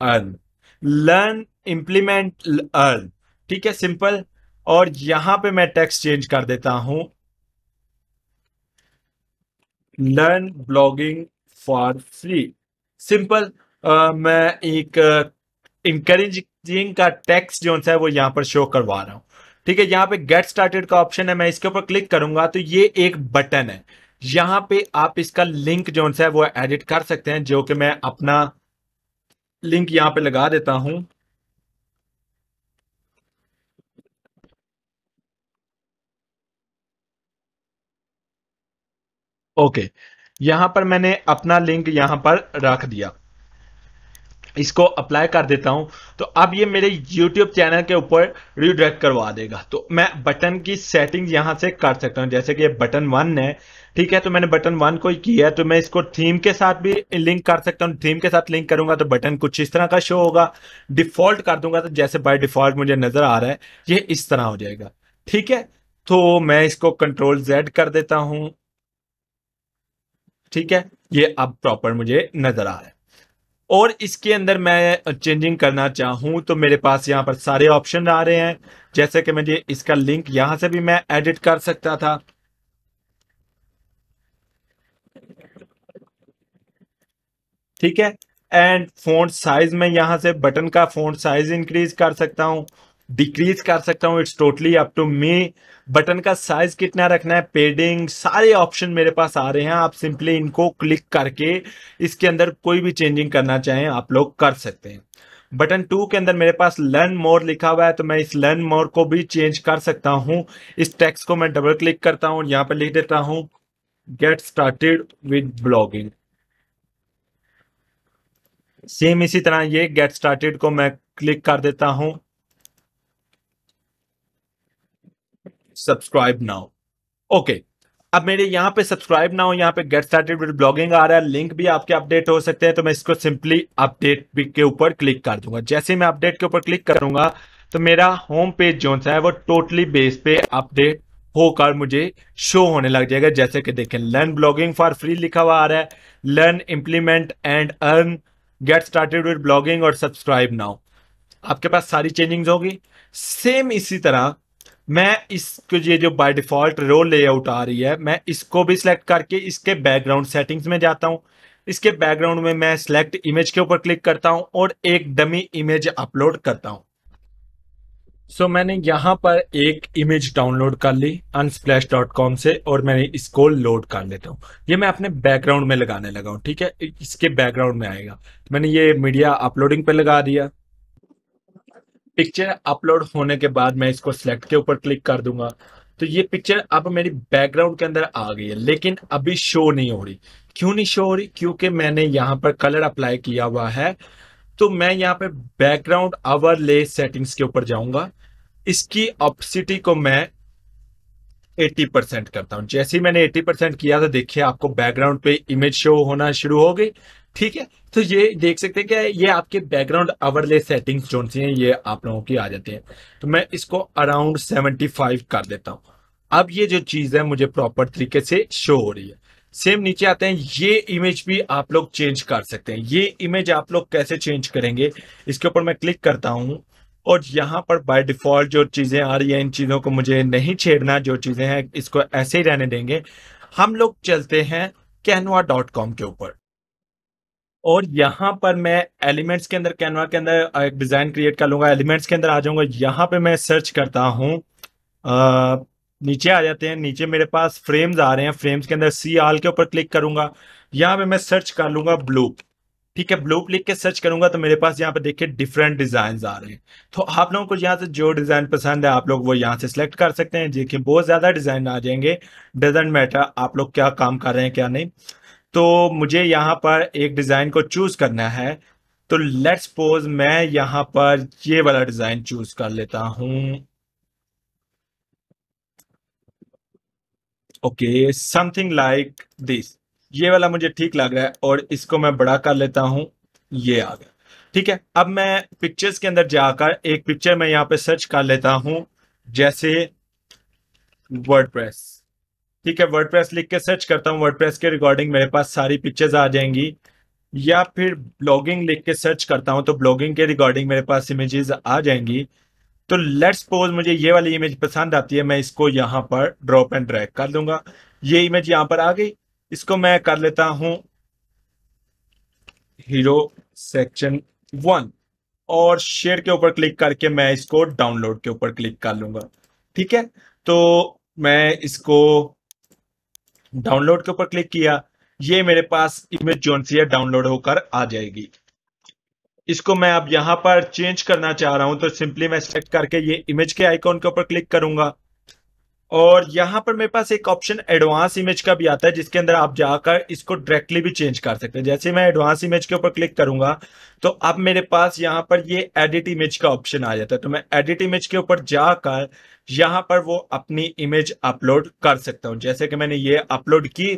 अर्न लर्न इंप्लीमेंट अर्न ठीक है सिंपल और यहाँ पे मैं टेक्स्ट चेंज कर देता हूँ. Learn blogging for free simple मैं एक इंकरेजिंग का टेक्स्ट जो है वो यहाँ पर शो करवा रहा हूँ. ठीक है, यहाँ पे गेट स्टार्टेड का ऑप्शन है, मैं इसके ऊपर क्लिक करूँगा तो ये एक बटन है. यहाँ पे आप इसका लिंक जो है, वो एडिट कर सकते हैं, जो कि मैं अपना लिंक यहाँ पे लगा देता हूँ। ओके यहाँ पर मैंने अपना लिंक यहाँ पर रख दिया। इसको अप्लाई कर देता हूँ। तो अब ये मेरे YouTube चैनल के ऊपर रिडायरेक्ट करवा देगा। तो मैं बटन की सेटिंग यहाँ से कर सकता हूँ, जैसे कि बटन वन है। ठीक है तो मैंने बटन वन को ही किया है तो मैं इसको थीम के साथ भी लिंक कर सकता हूँ। थीम के साथ लिंक करूँगा तो बटन कुछ इस तरह का शो होगा। डिफ़ॉल्ट कर दूँगा तो जैसे बाय डिफ़ॉल्ट मुझे नज़र आ रहा है, ये इस तरह हो जाएगा। ठीक है तो मैं इसको कंट्रोल जेड कर देता हूँ। ठीक है, ये अब प्रॉपर मुझे नज़र आ रहा है। और इसके अंदर मैं चेंजिंग करना चाहूँ तो मेरे पास यहाँ पर सारे ऑप्शन आ रहे हैं। जैसे कि मुझे इसका लिंक यहाँ से भी मैं एडिट कर सकता था। ठीक है? एंड फ़ोन साइज़ में यहाँ से बटन का फ़ोन साइज़ इंक्रीज कर सकता हूँ डिक्रीज कर सकता हूँ it's totally up to me button का साइज़ कितना रखना है? पेडिंग सारे ऑप्शन मेरे पास आ रहे हैं, आप सिंपली इनको क्लिक करके इसके अंदर कोई भी चेंजिंग करना चाहें, आप लोग कर सकते हैं। बटन टू के अंदर मेरे पास लर्न मोर लिखा हुआ है तो मैं इस लर्न मोर को भी चेंज कर सकता हूँ। इस टेक्स्ट को मैं डबल क्लिक करता हूँ, यहाँ पर लिख देता हूँ get started with blogging same इसी तरह ये गेट स्टार्टेड को मैं क्लिक कर देता हूँ। सब्सक्राइब नाउ ओके अब मेरे यहाँ पे सब्सक्राइब ना हो यहाँ पे गेट स्टार्टेड विद ब्लॉगिंग आ रहा है। लिंक भी आपके अपडेट हो सकते हैं तो मैं इसको सिंपली अपडेट के ऊपर क्लिक कर दूँगा। जैसे मैं अपडेट के ऊपर क्लिक करूँगा तो मेरा होम पेज जो है, वो टोटली बेस पे अपडेट होकर मुझे शो होने लग जाएगा। जैसे कि देखें लर्न ब्लॉगिंग फॉर फ्री लिखा हुआ आ रहा है। Learn implement and earn get started with blogging और सब्सक्राइब नाउ आपके पास सारी चेंजिंग्स होगी। सेम इसी तरह, मैं इसको ये जो बाय डिफ़ॉल्ट रोल लेआउट आ रही है, मैं इसको भी सिलेक्ट करके इसके बैकग्राउंड सेटिंग्स में जाता हूँ। इसके बैकग्राउंड में मैं सिलेक्ट इमेज के ऊपर क्लिक करता हूँ और एक डमी इमेज अपलोड करता हूँ। सो so, मैंने यहाँ पर एक इमेज डाउनलोड कर ली unsplash.com से और मैंने इसको लोड कर लेता हूँ। ये मैं अपने बैकग्राउंड में लगाने लगा हूँ ठीक है? इसके बैकग्राउंड में आएगा। तो मैंने ये मीडिया अपलोडिंग पे लगा दिया। पिक्चर अपलोड होने के बाद मैं इसको सिलेक्ट के ऊपर क्लिक कर दूँगा। तो ये पिक्चर अब मेरी बैकग्राउंड के अंदर आ गई है लेकिन अभी शो नहीं हो रही। क्यों नहीं शो हो रही? क्योंकि मैंने यहाँ पर कलर अप्लाई किया हुआ है। तो मैं यहाँ पे बैकग्राउंड अवर ले सेटिंग्स के ऊपर जाऊँगा। इसकी ऑप्सिटी को मैं 80 परसेंट करता हूँ। जैसे ही मैंने 80 परसेंट किया था, देखिए आपको बैकग्राउंड पे इमेज शो होना शुरू हो गई। ठीक है? तो ये देख सकते हैं कि ये आपके बैकग्राउंड अवरले सेटिंग्स जो सी हैं, ये आप लोगों की आ जाती हैं। तो मैं इसको अराउंड 75 कर देता हूँ। अब ये जो चीज़ है, मुझे प्रॉपर तरीके से शो हो रही है। सेम नीचे आते हैं, ये इमेज भी आप लोग चेंज कर सकते हैं। ये इमेज आप लोग कैसे चेंज करेंगे, इसके ऊपर मैं क्लिक करता हूँ और यहाँ पर बाय डिफ़ॉल्ट जो चीज़ें आ रही हैं, इन चीज़ों को मुझे नहीं छेड़ना, जो चीज़ें हैं, इसको ऐसे ही रहने देंगे। हम लोग चलते हैं कैनवा डॉट कॉम के ऊपर। और यहाँ पर मैं एलिमेंट्स के अंदर कैनवा के अंदर एक डिज़ाइन क्रिएट कर लूँगा। एलिमेंट्स के अंदर आ जाऊँगा। यहाँ पर मैं सर्च करता हूँ नीचे आ जाते हैं, नीचे मेरे पास फ्रेम्स आ रहे हैं फ्रेम्स के अंदर सी आल के ऊपर क्लिक करूँगा। यहाँ पे मैं सर्च कर लूँगा ब्लू ठीक है ब्लू क्लिक के सर्च करूँगा तो मेरे पास यहाँ पे देखिए डिफरेंट डिज़ाइन आ रहे हैं। तो आप लोगों को यहाँ से जो डिज़ाइन पसंद है, आप लोग वो यहाँ से सिलेक्ट कर सकते हैं। देखिए, बहुत ज़्यादा डिज़ाइन आ जाएँगे। डजेंट मैटर आप लोग क्या काम कर रहे हैं, क्या नहीं। तो मुझे यहाँ पर एक डिज़ाइन को चूज़ करना है। तो लेट्स सपोज़ मैं यहाँ पर ये वाला डिज़ाइन चूज़ कर लेता हूँ। ओके समथिंग लाइक दिस ये वाला मुझे ठीक लग रहा है और इसको मैं बड़ा कर लेता हूँ। ये आ गया। ठीक है, अब मैं पिक्चर्स के अंदर जाकर एक पिक्चर मैं यहाँ पे सर्च कर लेता हूँ, जैसे वर्डप्रेस ठीक है वर्डप्रेस लिख के सर्च करता हूँ। वर्डप्रेस के रिकॉर्डिंग मेरे पास सारी पिक्चर्स आ जाएँगी। या फिर ब्लॉगिंग लिख के सर्च करता हूँ तो ब्लॉगिंग के रिकॉर्डिंग मेरे पास इमेजेस आ जाएँगी। तो लेट्स सपोज़ मुझे ये वाली इमेज पसंद आती है, मैं इसको यहाँ पर ड्रॉप एंड ड्रैग कर दूँगा। ये इमेज यहाँ पर आ गई। इसको मैं कर लेता हूँ हीरो सेक्शन वन और शेयर के ऊपर क्लिक करके मैं इसको डाउनलोड के ऊपर क्लिक कर लूँगा। ठीक है? तो मैं इसको डाउनलोड के ऊपर क्लिक किया। ये मेरे पास इमेज जोन सी है डाउनलोड होकर आ जाएगी। इसको मैं अब यहाँ पर चेंज करना चाह रहा हूँ तो सिंपली मैं सेलेक्ट करके ये इमेज के आइकॉन के ऊपर क्लिक करूँगा। और यहाँ पर मेरे पास एक ऑप्शन एडवांस इमेज का भी आता है, जिसके अंदर आप जाकर इसको डायरेक्टली भी चेंज कर सकते हैं। जैसे मैं एडवांस इमेज के ऊपर क्लिक करूँगा तो अब मेरे पास यहाँ पर ये एडिट इमेज का ऑप्शन आ जाता है। तो मैं एडिट इमेज के ऊपर जाकर यहाँ पर वो अपनी इमेज अपलोड कर सकता हूँ। जैसे कि मैंने ये अपलोड की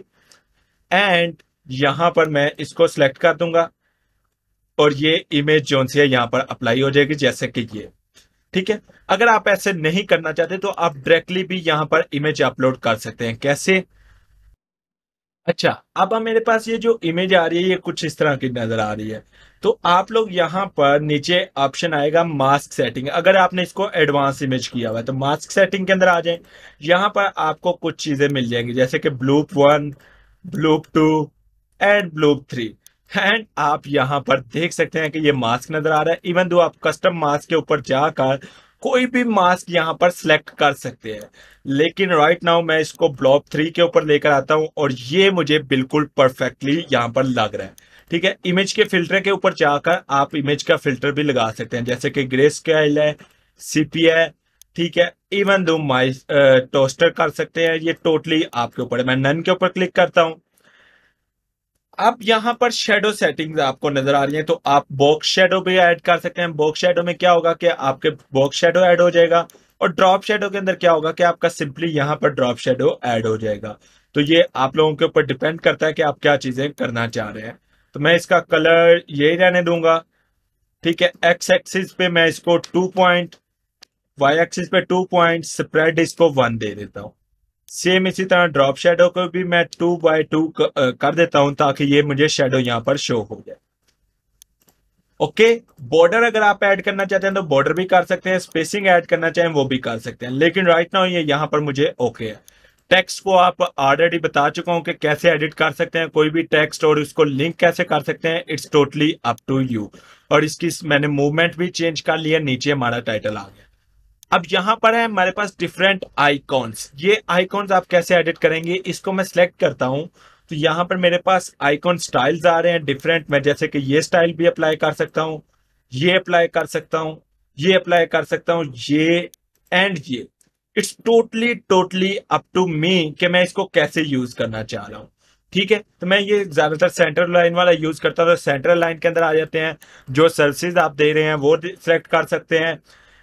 एंड यहाँ पर मैं इसको सिलेक्ट कर दूँगा। और ये इमेज सी है यहाँ पर अप्लाई हो जाएगी जैसे कि ये। ठीक है? अगर आप ऐसे नहीं करना चाहते तो आप डायरेक्टली भी यहाँ पर इमेज अपलोड कर सकते हैं। कैसे? अच्छा। अब मेरे पास ये जो इमेज आ रही है ये कुछ इस तरह की नज़र आ रही है। तो आप लोग यहाँ पर नीचे ऑप्शन आएगा मास्क सेटिंग अगर आपने इसको एडवांस इमेज किया हुआ है तो मास्क सेटिंग के अंदर आ जाए। यहाँ पर आपको कुछ चीज़ें मिल जाएँगी जैसे कि blurb one blurb two and blurb three and आप यहाँ पर देख सकते हैं कि ये मास्क नज़र आ रहा है। इवन दो आप कस्टम मास्क के ऊपर जाकर कोई भी मास्क यहाँ पर सिलेक्ट कर सकते हैं। लेकिन राइट नाउ मैं इसको ब्लॉक थ्री के ऊपर लेकर आता हूँ और ये मुझे बिल्कुल परफेक्टली यहाँ पर लग रहा है। ठीक है? इमेज के फ़िल्टर के ऊपर जाकर आप इमेज का फ़िल्टर भी लगा सकते हैं। जैसे कि ग्रे स्केल है सीपी है, ठीक है? इवन दो माई टोस्टर कर सकते हैं। ये टोटली आपके ऊपर है। मैं नन के ऊपर क्लिक करता हूँ। अब यहाँ पर शेडो सेटिंग्स आपको नज़र आ रही हैं तो आप बॉक्स शेडो भी ऐड कर सकते हैं। बॉक्स शेडो में क्या होगा कि आपके बॉक्स शेडो ऐड हो जाएगा और ड्रॉप शेडो के अंदर क्या होगा कि आपका सिंपली यहाँ पर ड्रॉप शेडो ऐड हो जाएगा। तो ये आप लोगों के ऊपर डिपेंड करता है कि आप क्या चीज़ें करना चाह रहे हैं। तो मैं इसका कलर यही रहने दूँगा। ठीक है एक्स एक्सिस पे मैं इसको टू पॉइंट वाई एक्सिस पे टू पॉइंट स्प्रेड इसको वन दे देता हूँ। सेम इसी तरह ड्रॉप शेडो को भी मैं टू बाय टू कर देता हूँ ताकि ये मुझे शेडो यहाँ पर शो हो जाए। ओके बॉर्डर अगर आप ऐड करना चाहते हैं तो बॉर्डर भी कर सकते हैं स्पेसिंग ऐड करना चाहें वो भी कर सकते हैं। लेकिन राइट नाउ ये यहाँ पर मुझे ओके है। टेक्स्ट को आप ऑलरेडी बता चुका हूँ कि कैसे एडिट कर सकते हैं, कोई भी टेक्स्ट और उसको लिंक कैसे कर सकते हैं it's totally up to you और इसकी मैंने मूवमेंट भी चेंज कर लिया नीचे हमारा टाइटल आ गया। अब यहाँ पर है हमारे पास डिफरेंट आइकॉन्स ये आइकॉन्स आप कैसे एडिट करेंगे, इसको मैं सिलेक्ट करता हूँ। तो यहाँ पर मेरे पास आइकॉन स्टाइल्स आ रहे हैं डिफरेंट मैं जैसे कि ये स्टाइल भी अप्लाई कर सकता हूँ, ये अप्लाई कर सकता हूँ, ये अप्लाई कर सकता हूँ, ये एंड ये। It's totally totally up to me कि मैं इसको कैसे यूज़ करना चाह रहा हूँ। ठीक है? तो मैं ये ज़्यादातर सेंट्रल लाइन वाला यूज़ करता हूँ तो सेंट्रल लाइन के अंदर आ जाते हैं, जो सर्विसेज़ आप दे रहे हैं, वो सिलेक्ट कर सकते हैं।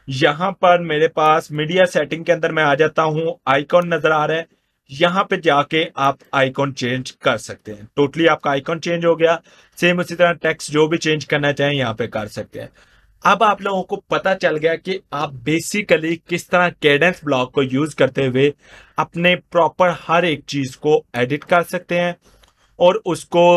यहाँ पर मेरे पास मीडिया सेटिंग के अंदर मैं आ जाता हूँ आइकॉन नज़र आ रहा है। यहाँ पे जाके आप आइकॉन चेंज कर सकते हैं। टोटली आपका आइकॉन चेंज हो गया। सेम उसी तरह टेक्स्ट जो भी चेंज करना चाहें, यहाँ पे कर सकते हैं। अब आप लोगों को पता चल गया कि आप बेसिकली किस तरह कैडेंस ब्लॉक को यूज़ करते हुए अपने प्रॉपर हर एक चीज़ को एडिट कर सकते हैं और उसको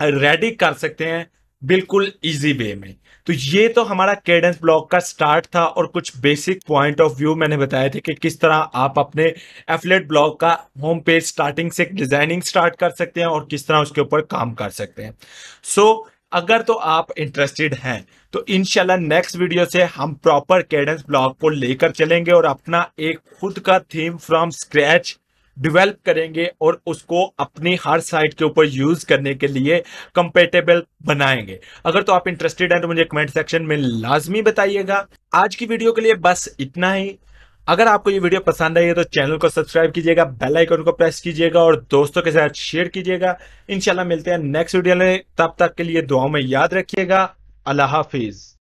रेडी कर सकते हैं बिल्कुल इजी वे में। तो ये तो हमारा कैडेंस ब्लॉक का स्टार्ट था और कुछ बेसिक पॉइंट ऑफ़ व्यू मैंने बताए थे कि किस तरह आप अपने एफलेट ब्लॉक का होम पेज स्टार्टिंग से डिज़ाइनिंग स्टार्ट कर सकते हैं और किस तरह उसके ऊपर काम कर सकते हैं। सो so, अगर तो आप इंटरेस्टेड हैं तो इनशाला नेक्स्ट वीडियो से हम प्रॉपर कैडेंस ब्लॉग को लेकर चलेंगे और अपना एक खुद का थीम फ्रॉम स्क्रैच डिवेल्प करेंगे और उसको अपनी हर साइट के ऊपर यूज़ करने के लिए कंपेटेबल बनाएँगे। अगर तो आप इंटरेस्टेड हैं तो मुझे कमेंट सेक्शन में लाजमी बताइएगा। आज की वीडियो के लिए बस इतना ही। अगर आपको ये वीडियो पसंद आई है तो चैनल को सब्सक्राइब कीजिएगा बेल आइकन को प्रेस कीजिएगा और दोस्तों के साथ शेयर कीजिएगा। इंशाल्लाह मिलते हैं नेक्स्ट वीडियो में। तब तक के लिए दुआओं में याद रखिएगा। अल्लाह हाफिज।